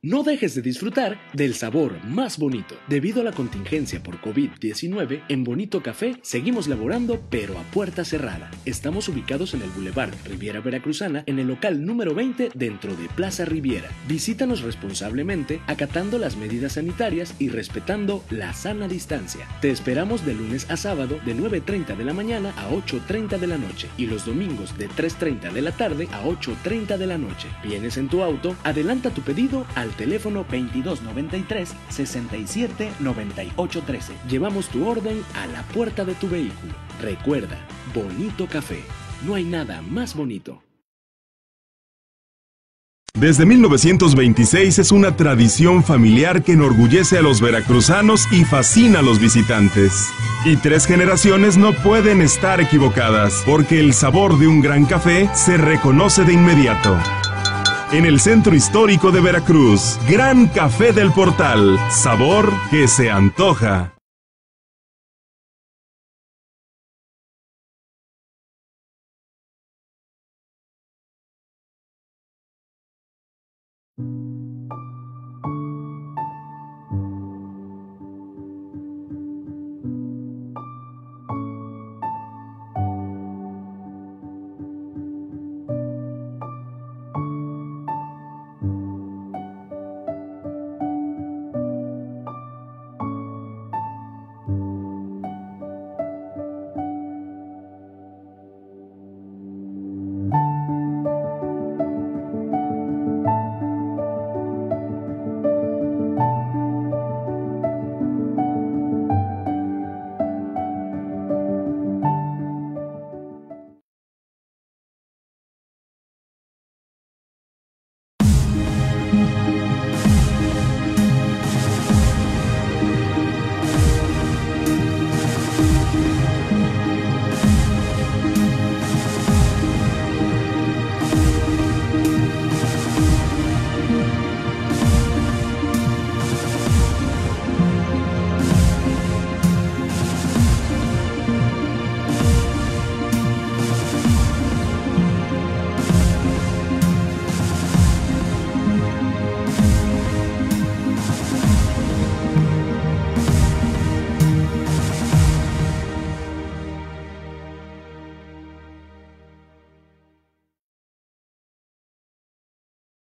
Speaker 4: No dejes de disfrutar del sabor más bonito. Debido a la contingencia por COVID-19, en Bonito Café seguimos laborando pero a puerta cerrada. Estamos ubicados en el Boulevard Riviera Veracruzana en el local número 20 dentro de Plaza Riviera. Visítanos responsablemente acatando las medidas sanitarias y respetando la sana distancia. Te esperamos de lunes a sábado de 9.30 de la mañana a 8.30 de la noche y los domingos de 3.30 de la tarde a 8.30 de la noche. Vienes en tu auto, adelanta tu pedido al teléfono 2293 67 98 13. Llevamos tu orden a la puerta de tu vehículo. Recuerda, Bonito Café. No hay nada más bonito.
Speaker 12: Desde 1926 es una tradición familiar que enorgullece a los veracruzanos y fascina a los visitantes. Y tres generaciones no pueden estar equivocadas, porque el sabor de un gran café se reconoce de inmediato en el centro histórico de Veracruz. Gran Café del Portal, sabor que se antoja.